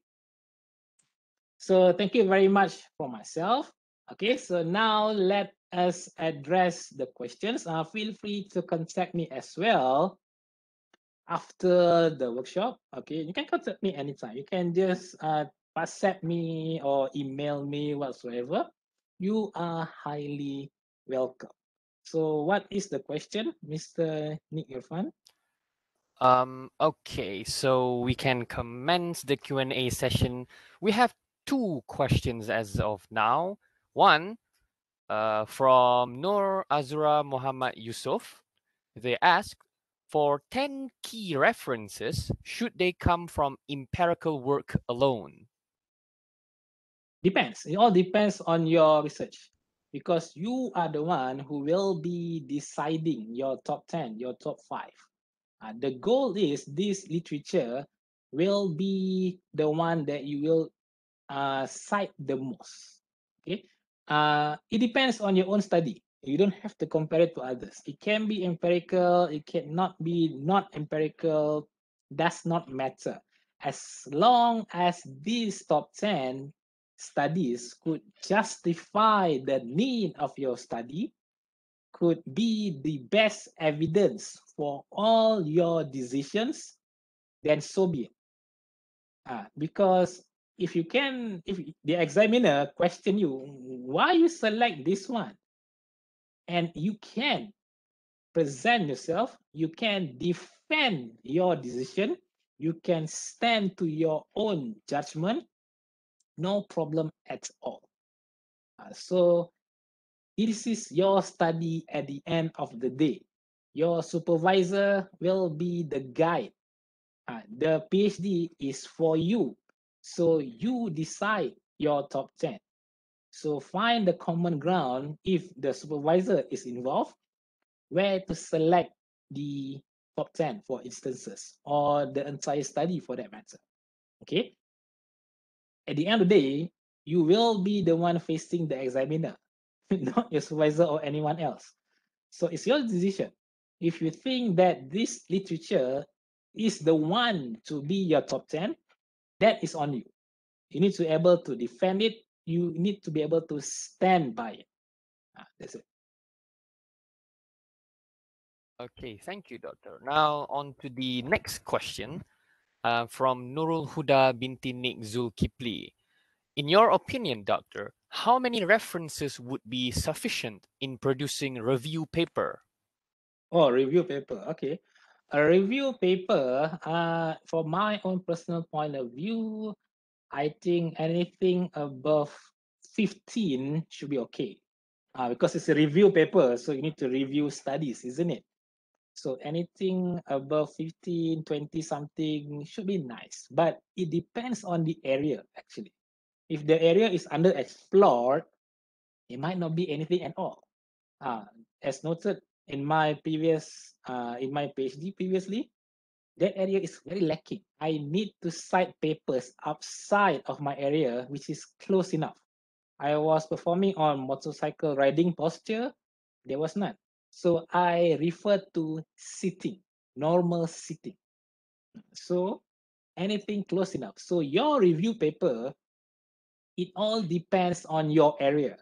So thank you very much for myself. Okay, so now let us address the questions. Uh, feel free to contact me as well after the workshop. Okay, you can contact me anytime. You can just uh, WhatsApp me or email me whatsoever. You are highly welcome. So what is the question, Mr. Nick Irfan? Um, okay, so we can commence the Q&A session. We have two questions as of now. One uh, from Nur Azura Muhammad Yusuf. They ask for 10 key references, should they come from empirical work alone? Depends. It all depends on your research because you are the one who will be deciding your top 10, your top five. Uh, the goal is this literature will be the one that you will uh, cite the most. Okay, uh, it depends on your own study. You don't have to compare it to others. It can be empirical. It cannot be not empirical. Does not matter as long as these top ten studies could justify the need of your study, could be the best evidence for all your decisions, then so be it. Uh, because if you can, if the examiner question you, why you select this one? And you can present yourself, you can defend your decision, you can stand to your own judgment, no problem at all. Uh, so this is your study at the end of the day. Your supervisor will be the guide. Uh, the PhD is for you so you decide your top 10. So find the common ground if the supervisor is involved, where to select the top 10 for instances or the entire study for that matter. Okay. At the end of the day, you will be the one facing the examiner, not your supervisor or anyone else. So it's your decision. If you think that this literature is the one to be your top 10, that is on you. You need to be able to defend it. You need to be able to stand by it. Ah, that's it. Okay, thank you, Doctor. Now on to the next question uh, from Nurul Huda binti Nik Zulkifli. In your opinion, Doctor, how many references would be sufficient in producing review paper? Oh, review paper. Okay a review paper, uh, for my own personal point of view, I think anything above 15 should be okay. Uh, because it's a review paper, so you need to review studies, isn't it? So anything above 15, 20 something should be nice, but it depends on the area actually. If the area is underexplored, it might not be anything at all. Uh, as noted, in my previous uh, in my PhD previously, that area is very lacking. I need to cite papers outside of my area, which is close enough. I was performing on motorcycle riding posture. There was none. So I refer to sitting, normal sitting. So anything close enough. So your review paper, it all depends on your area.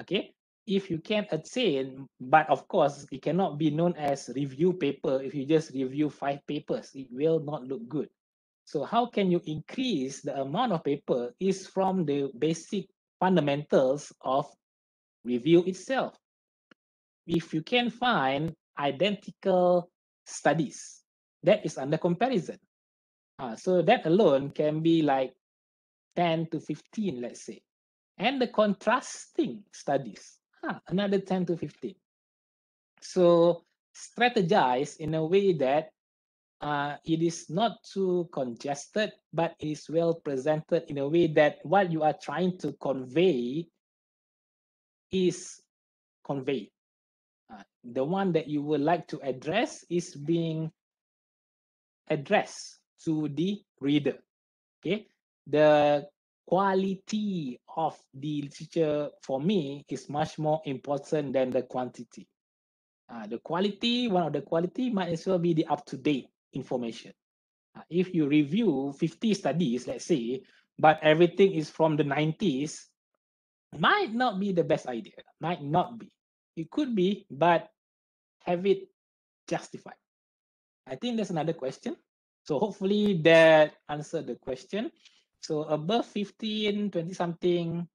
Okay if you can attain, but of course, it cannot be known as review paper if you just review five papers. It will not look good. So how can you increase the amount of paper is from the basic fundamentals of review itself. If you can find identical studies, that is under comparison. Uh, so that alone can be like 10 to 15, let's say. And the contrasting studies huh, another 10 to 15. So strategize in a way that uh, it is not too congested, but it is well presented in a way that what you are trying to convey is conveyed. Uh, the one that you would like to address is being addressed to the reader. Okay, the quality of the literature for me is much more important than the quantity. Uh, the quality, one of the quality might as well be the up-to-date information. Uh, if you review 50 studies, let's say, but everything is from the 90s, might not be the best idea, might not be. It could be, but have it justified. I think that's another question. So hopefully that answered the question. So above 15, 20 something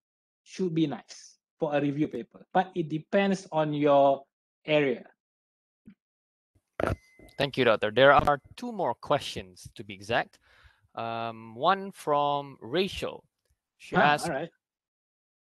should be nice for a review paper, but it depends on your area. Thank you, Doctor. There are two more questions to be exact. Um, one from Rachel. She ah, asks,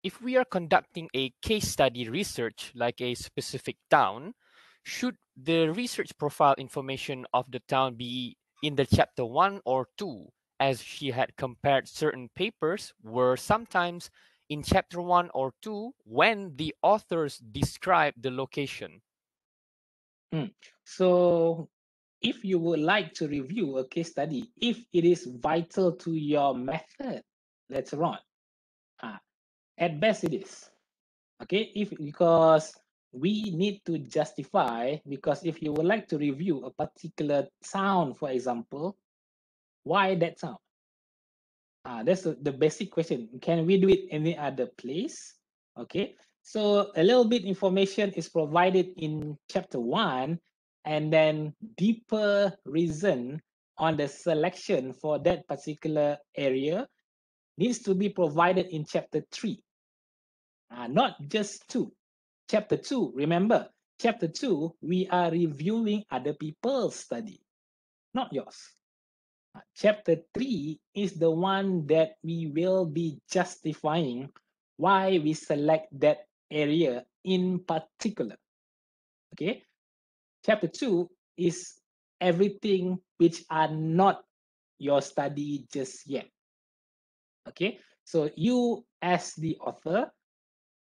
if we are conducting a case study research like a specific town, should the research profile information of the town be in the chapter one or two as she had compared certain papers were sometimes in chapter one or two when the authors describe the location. Mm. So if you would like to review a case study, if it is vital to your method later on, uh, at best it is. Okay, if because we need to justify because if you would like to review a particular town, for example, why that sound? Uh, that's the, basic question. Can we do it any other place? Okay, so a little bit information is provided in chapter one, and then deeper reason on the selection for that particular area needs to be provided in chapter three. Uh, not just two. Chapter two, remember, chapter two, we are reviewing other people's study, not yours. Chapter three is the one that we will be justifying why we select that area in particular. Okay. Chapter two is everything which are not your study just yet. Okay. So you as the author,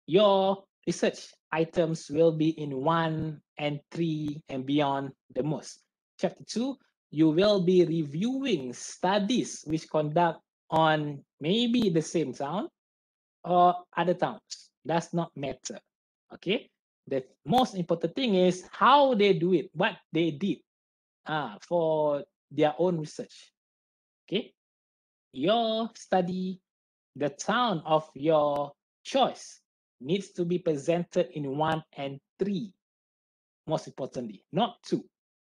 your research items will be in one and three and beyond the most. Chapter two, you will be reviewing studies which conduct on maybe the same town or other towns. Does not matter. Okay. The most important thing is how they do it, what they did uh, for their own research. Okay. Your study, the town of your choice needs to be presented in one and three, most importantly, not two.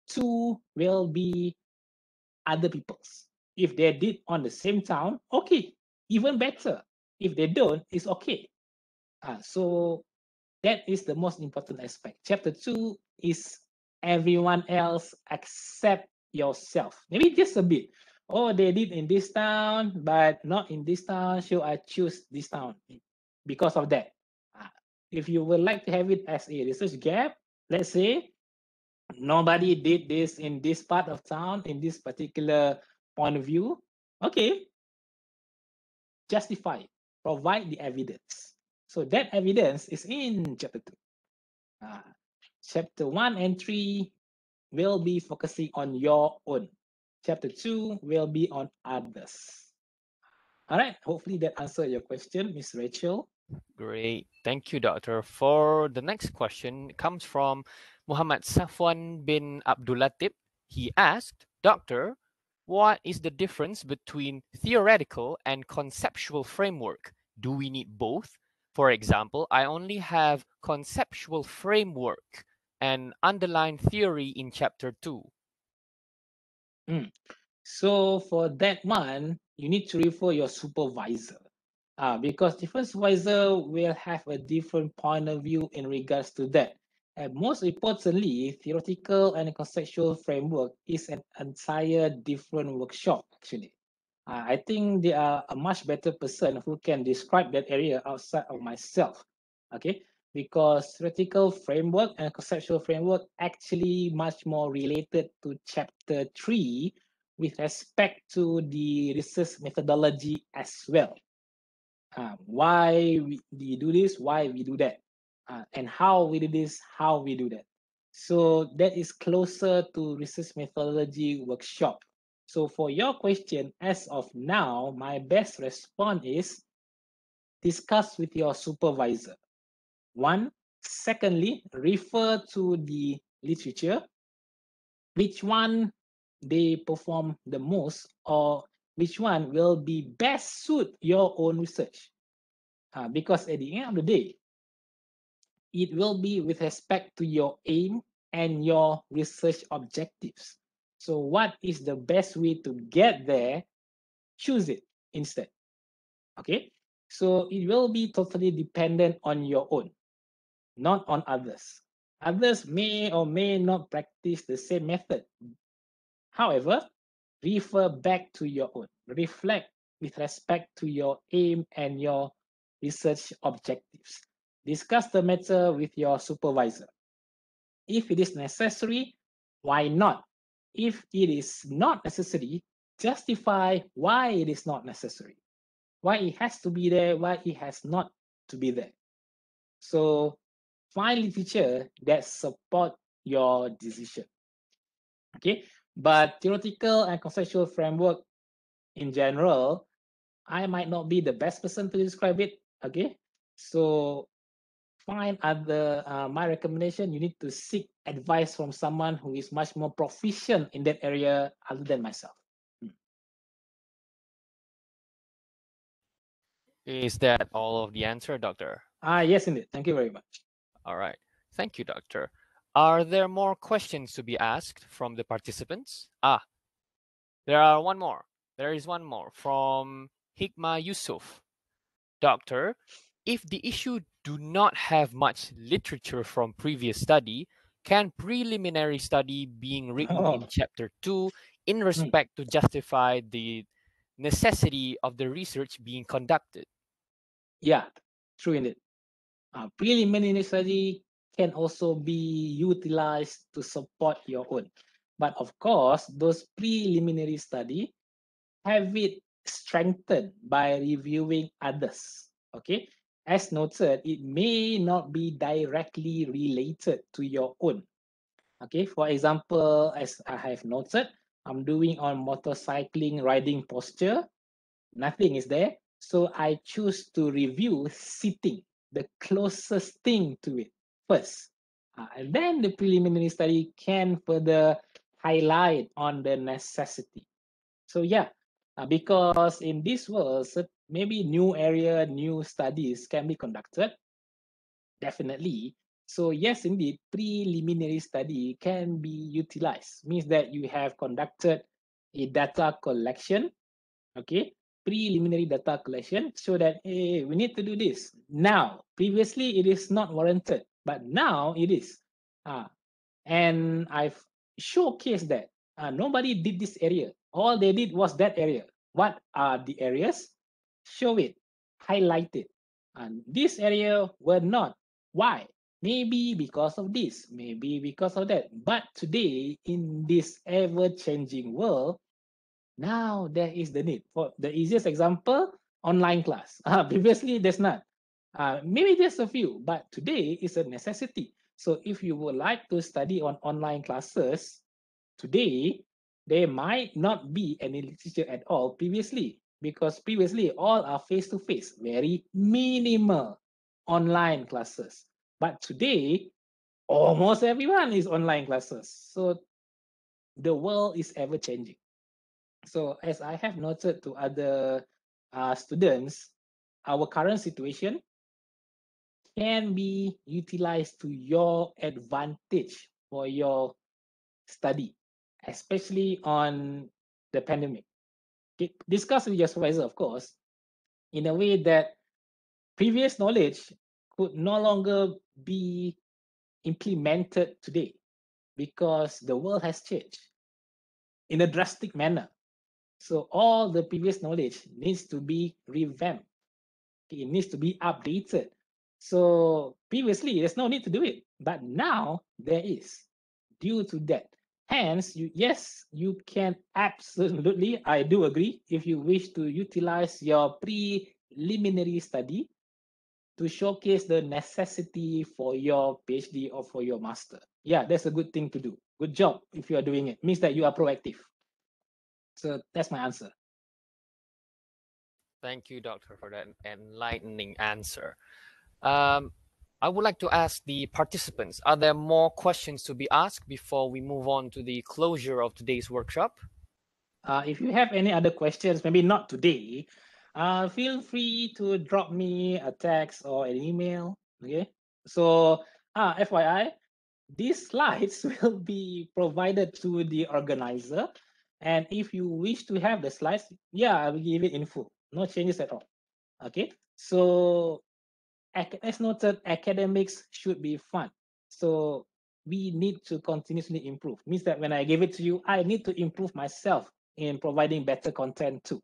Two will be other people's. If they did on the same town, okay, even better. If they don't, it's okay. Uh, so that is the most important aspect. Chapter two is everyone else except yourself. Maybe just a bit. Oh, they did in this town, but not in this town. So I choose this town because of that if you would like to have it as a research gap, let's say nobody did this in this part of town, in this particular point of view, okay, justify, provide the evidence. So that evidence is in chapter two. Uh, chapter one and three will be focusing on your own. Chapter two will be on others. All right, hopefully that answered your question, Miss Rachel. Great. Thank you, Doctor. For the next question, comes from Muhammad Safwan bin Abdulatif. He asked, Doctor, what is the difference between theoretical and conceptual framework? Do we need both? For example, I only have conceptual framework and underlying theory in chapter 2. Mm. So for that one, you need to refer your supervisor uh, because different supervisor will have a different point of view in regards to that. And most importantly, theoretical and conceptual framework is an entire different workshop, actually. Uh, I think they are a much better person who can describe that area outside of myself, okay? Because theoretical framework and conceptual framework actually much more related to chapter three with respect to the research methodology as well uh, why we, we do this, why we do that, uh, and how we do this, how we do that. So that is closer to research methodology workshop. So for your question, as of now, my best response is discuss with your supervisor. One, secondly, refer to the literature, which one they perform the most or which one will be best suit your own research. Uh, because at the end of the day, it will be with respect to your aim and your research objectives. So what is the best way to get there? Choose it instead. Okay, so it will be totally dependent on your own, not on others. Others may or may not practice the same method. However, refer back to your own. Reflect with respect to your aim and your research objectives. Discuss the matter with your supervisor. If it is necessary, why not? If it is not necessary, justify why it is not necessary. Why it has to be there, why it has not to be there. So find literature that support your decision. Okay, but theoretical and conceptual framework in general, I might not be the best person to describe it. Okay, so find other. Uh, my recommendation: you need to seek advice from someone who is much more proficient in that area other than myself. Is that all of the answer, Doctor? Ah, yes, indeed. Thank you very much. All right. Thank you, Doctor. Are there more questions to be asked from the participants? Ah, there are one more. There is one more from Hikmah Yusuf. Doctor, if the issue do not have much literature from previous study, can preliminary study being written Oh. in chapter 2 in respect to justify the necessity of the research being conducted? Yeah, true indeed. Uh, preliminary study can also be utilized to support your own. But of course, those preliminary study have it strengthened by reviewing others. Okay, as noted, it may not be directly related to your own. Okay, for example, as I have noted, I'm doing on motorcycling riding posture. Nothing is there. So I choose to review sitting, the closest thing to it first. Uh, and then the preliminary study can further highlight on the necessity. So yeah, uh, because in this world, maybe new area, new studies can be conducted. Definitely. So yes, indeed, preliminary study can be utilized. Means that you have conducted a data collection, okay, preliminary data collection, so that hey, we need to do this now. Previously, it is not warranted, but now it is. Ah, and I've showcased that uh, nobody did this area. All they did was that area. What are the areas? Show it, highlight it. And this area were not. Why? Maybe because of this, maybe because of that. But today, in this ever-changing world, now there is the need. For the easiest example, online class. Uh, previously, there's not. Uh, maybe there's a few, but today is a necessity. So if you would like to study on online classes, today there might not be any literature at all previously because previously all are face-to-face, very minimal online classes. But today, almost everyone is online classes. So the world is ever changing. So as I have noted to other uh, students, our current situation can be utilized to your advantage for your study, especially on the pandemic. Discuss with your supervisor, of course, in a way that previous knowledge could no longer be implemented today because the world has changed in a drastic manner. So all the previous knowledge needs to be revamped. It needs to be updated. So previously, there's no need to do it, but now there is. Due to that, hence, you yes, you can absolutely. I do agree. If you wish to utilize your preliminary study to showcase the necessity for your PhD or for your master, yeah, that's a good thing to do. Good job if you are doing it. Means that you are proactive. So that's my answer. Thank you, Doctor, for that enlightening answer. Um, I would like to ask the participants, are there more questions to be asked before we move on to the closure of today's workshop? Uh, if you have any other questions, maybe not today, uh, feel free to drop me a text or an email. Okay. So, ah, FYI, these slides will be provided to the organizer. And if you wish to have the slides, yeah, I will give it in full. No changes at all. Okay. So, ac- as noted, academics should be fun. So, we need to continuously improve. Means that when I give it to you, I need to improve myself in providing better content too.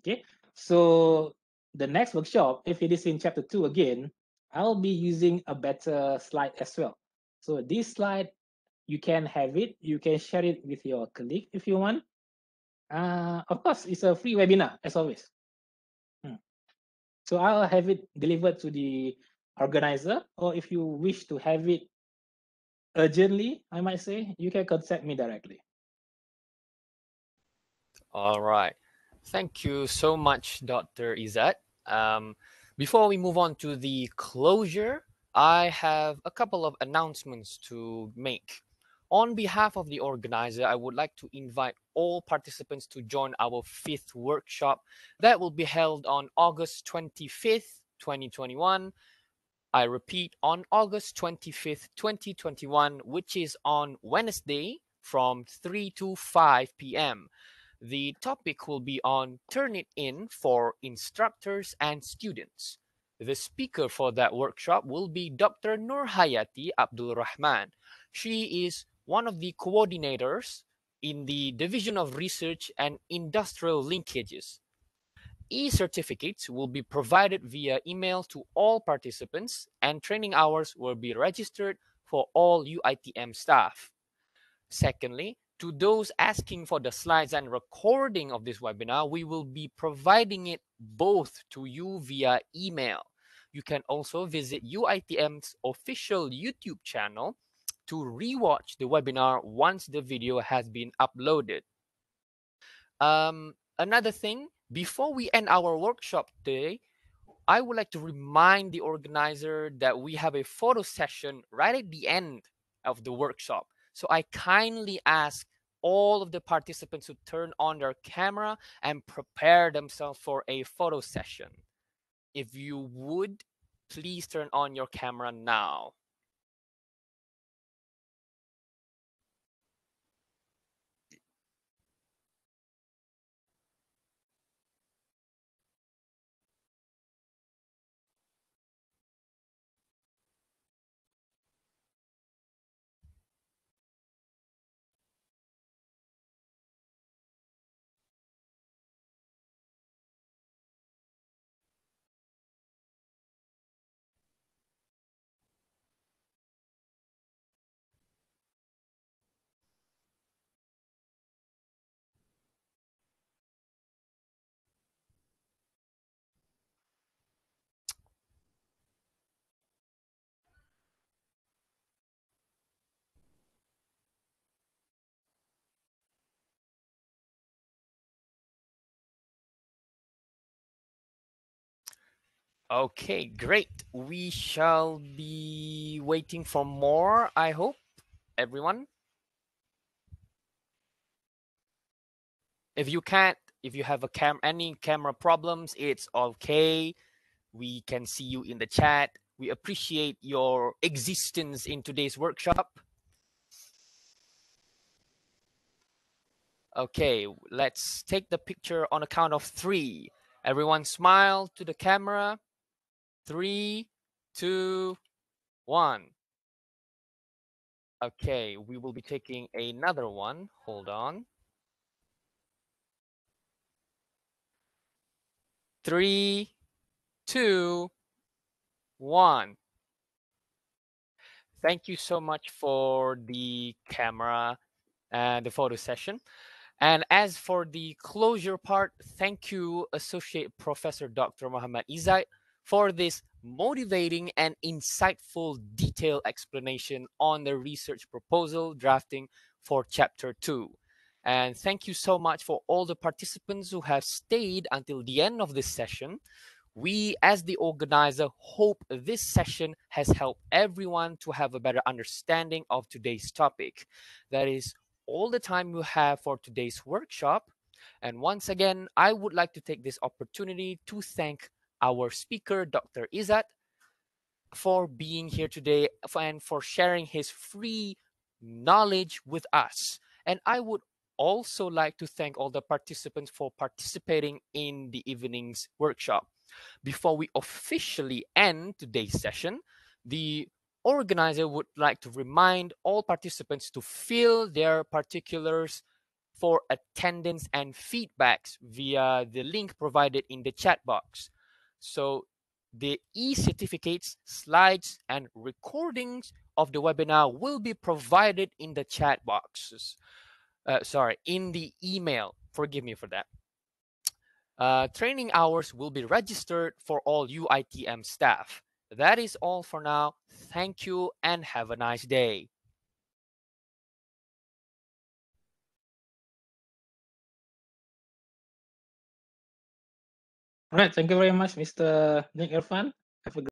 Okay, so the next workshop, if it is in chapter two again, I'll be using a better slide as well. So this slide, you can have it, you can share it with your colleague if you want. Uh, of course, it's a free webinar as always. So I'll have it delivered to the organizer, or if you wish to have it urgently, I might say, you can contact me directly. All right. Thank you so much, Dr. Izzat. Um, before we move on to the closure, I have a couple of announcements to make. On behalf of the organizer, I would like to invite all participants to join our fifth workshop that will be held on August 25th, 2021. I repeat, on August 25th, 2021, which is on Wednesday from 3 to 5 p.m. The topic will be on Turnitin for instructors and students. The speaker for that workshop will be Dr. Nurhayati Abdul Rahman. She is one of the coordinators in the Division of Research and Industrial Linkages. E-certificates will be provided via email to all participants and training hours will be registered for all UITM staff. Secondly, to those asking for the slides and recording of this webinar, we will be providing it both to you via email. You can also visit UITM's official YouTube channel to rewatch the webinar once the video has been uploaded. Um, another thing, before we end our workshop today, I would like to remind the organizer that we have a photo session right at the end of the workshop. So I kindly ask all of the participants to turn on their camera and prepare themselves for a photo session. If you would, please turn on your camera now. Okay, great. We shall be waiting for more, I hope, everyone. If you can't, if you have a cam any camera problems, it's okay. We can see you in the chat. We appreciate your existence in today's workshop. Okay, let's take the picture on a count of three. Everyone smile to the camera. Three, two, one. Okay, we will be taking another one. Hold on. Three, two, one. Thank you so much for the camera and the photo session. And as for the closure part, thank you, Associate Professor Dr. Muhammad Izzat, for this motivating and insightful detailed explanation on the research proposal drafting for chapter 2. And thank you so much for all the participants who have stayed until the end of this session. We, as the organizer, hope this session has helped everyone to have a better understanding of today's topic. That is all the time we have for today's workshop. And once again, I would like to take this opportunity to thank our speaker, Dr. Izzat, for being here today and for sharing his free knowledge with us. And I would also like to thank all the participants for participating in the evening's workshop. Before we officially end today's session, the organizer would like to remind all participants to fill their particulars for attendance and feedbacks via the link provided in the chat box. So the e-certificates, slides, and recordings of the webinar will be provided in the chat boxes. Uh, sorry, in the email. Forgive me for that. Uh, training hours will be registered for all UITM staff. That is all for now. Thank you and have a nice day. All right. Thank you very much, Mr. Nick Irfan. Have a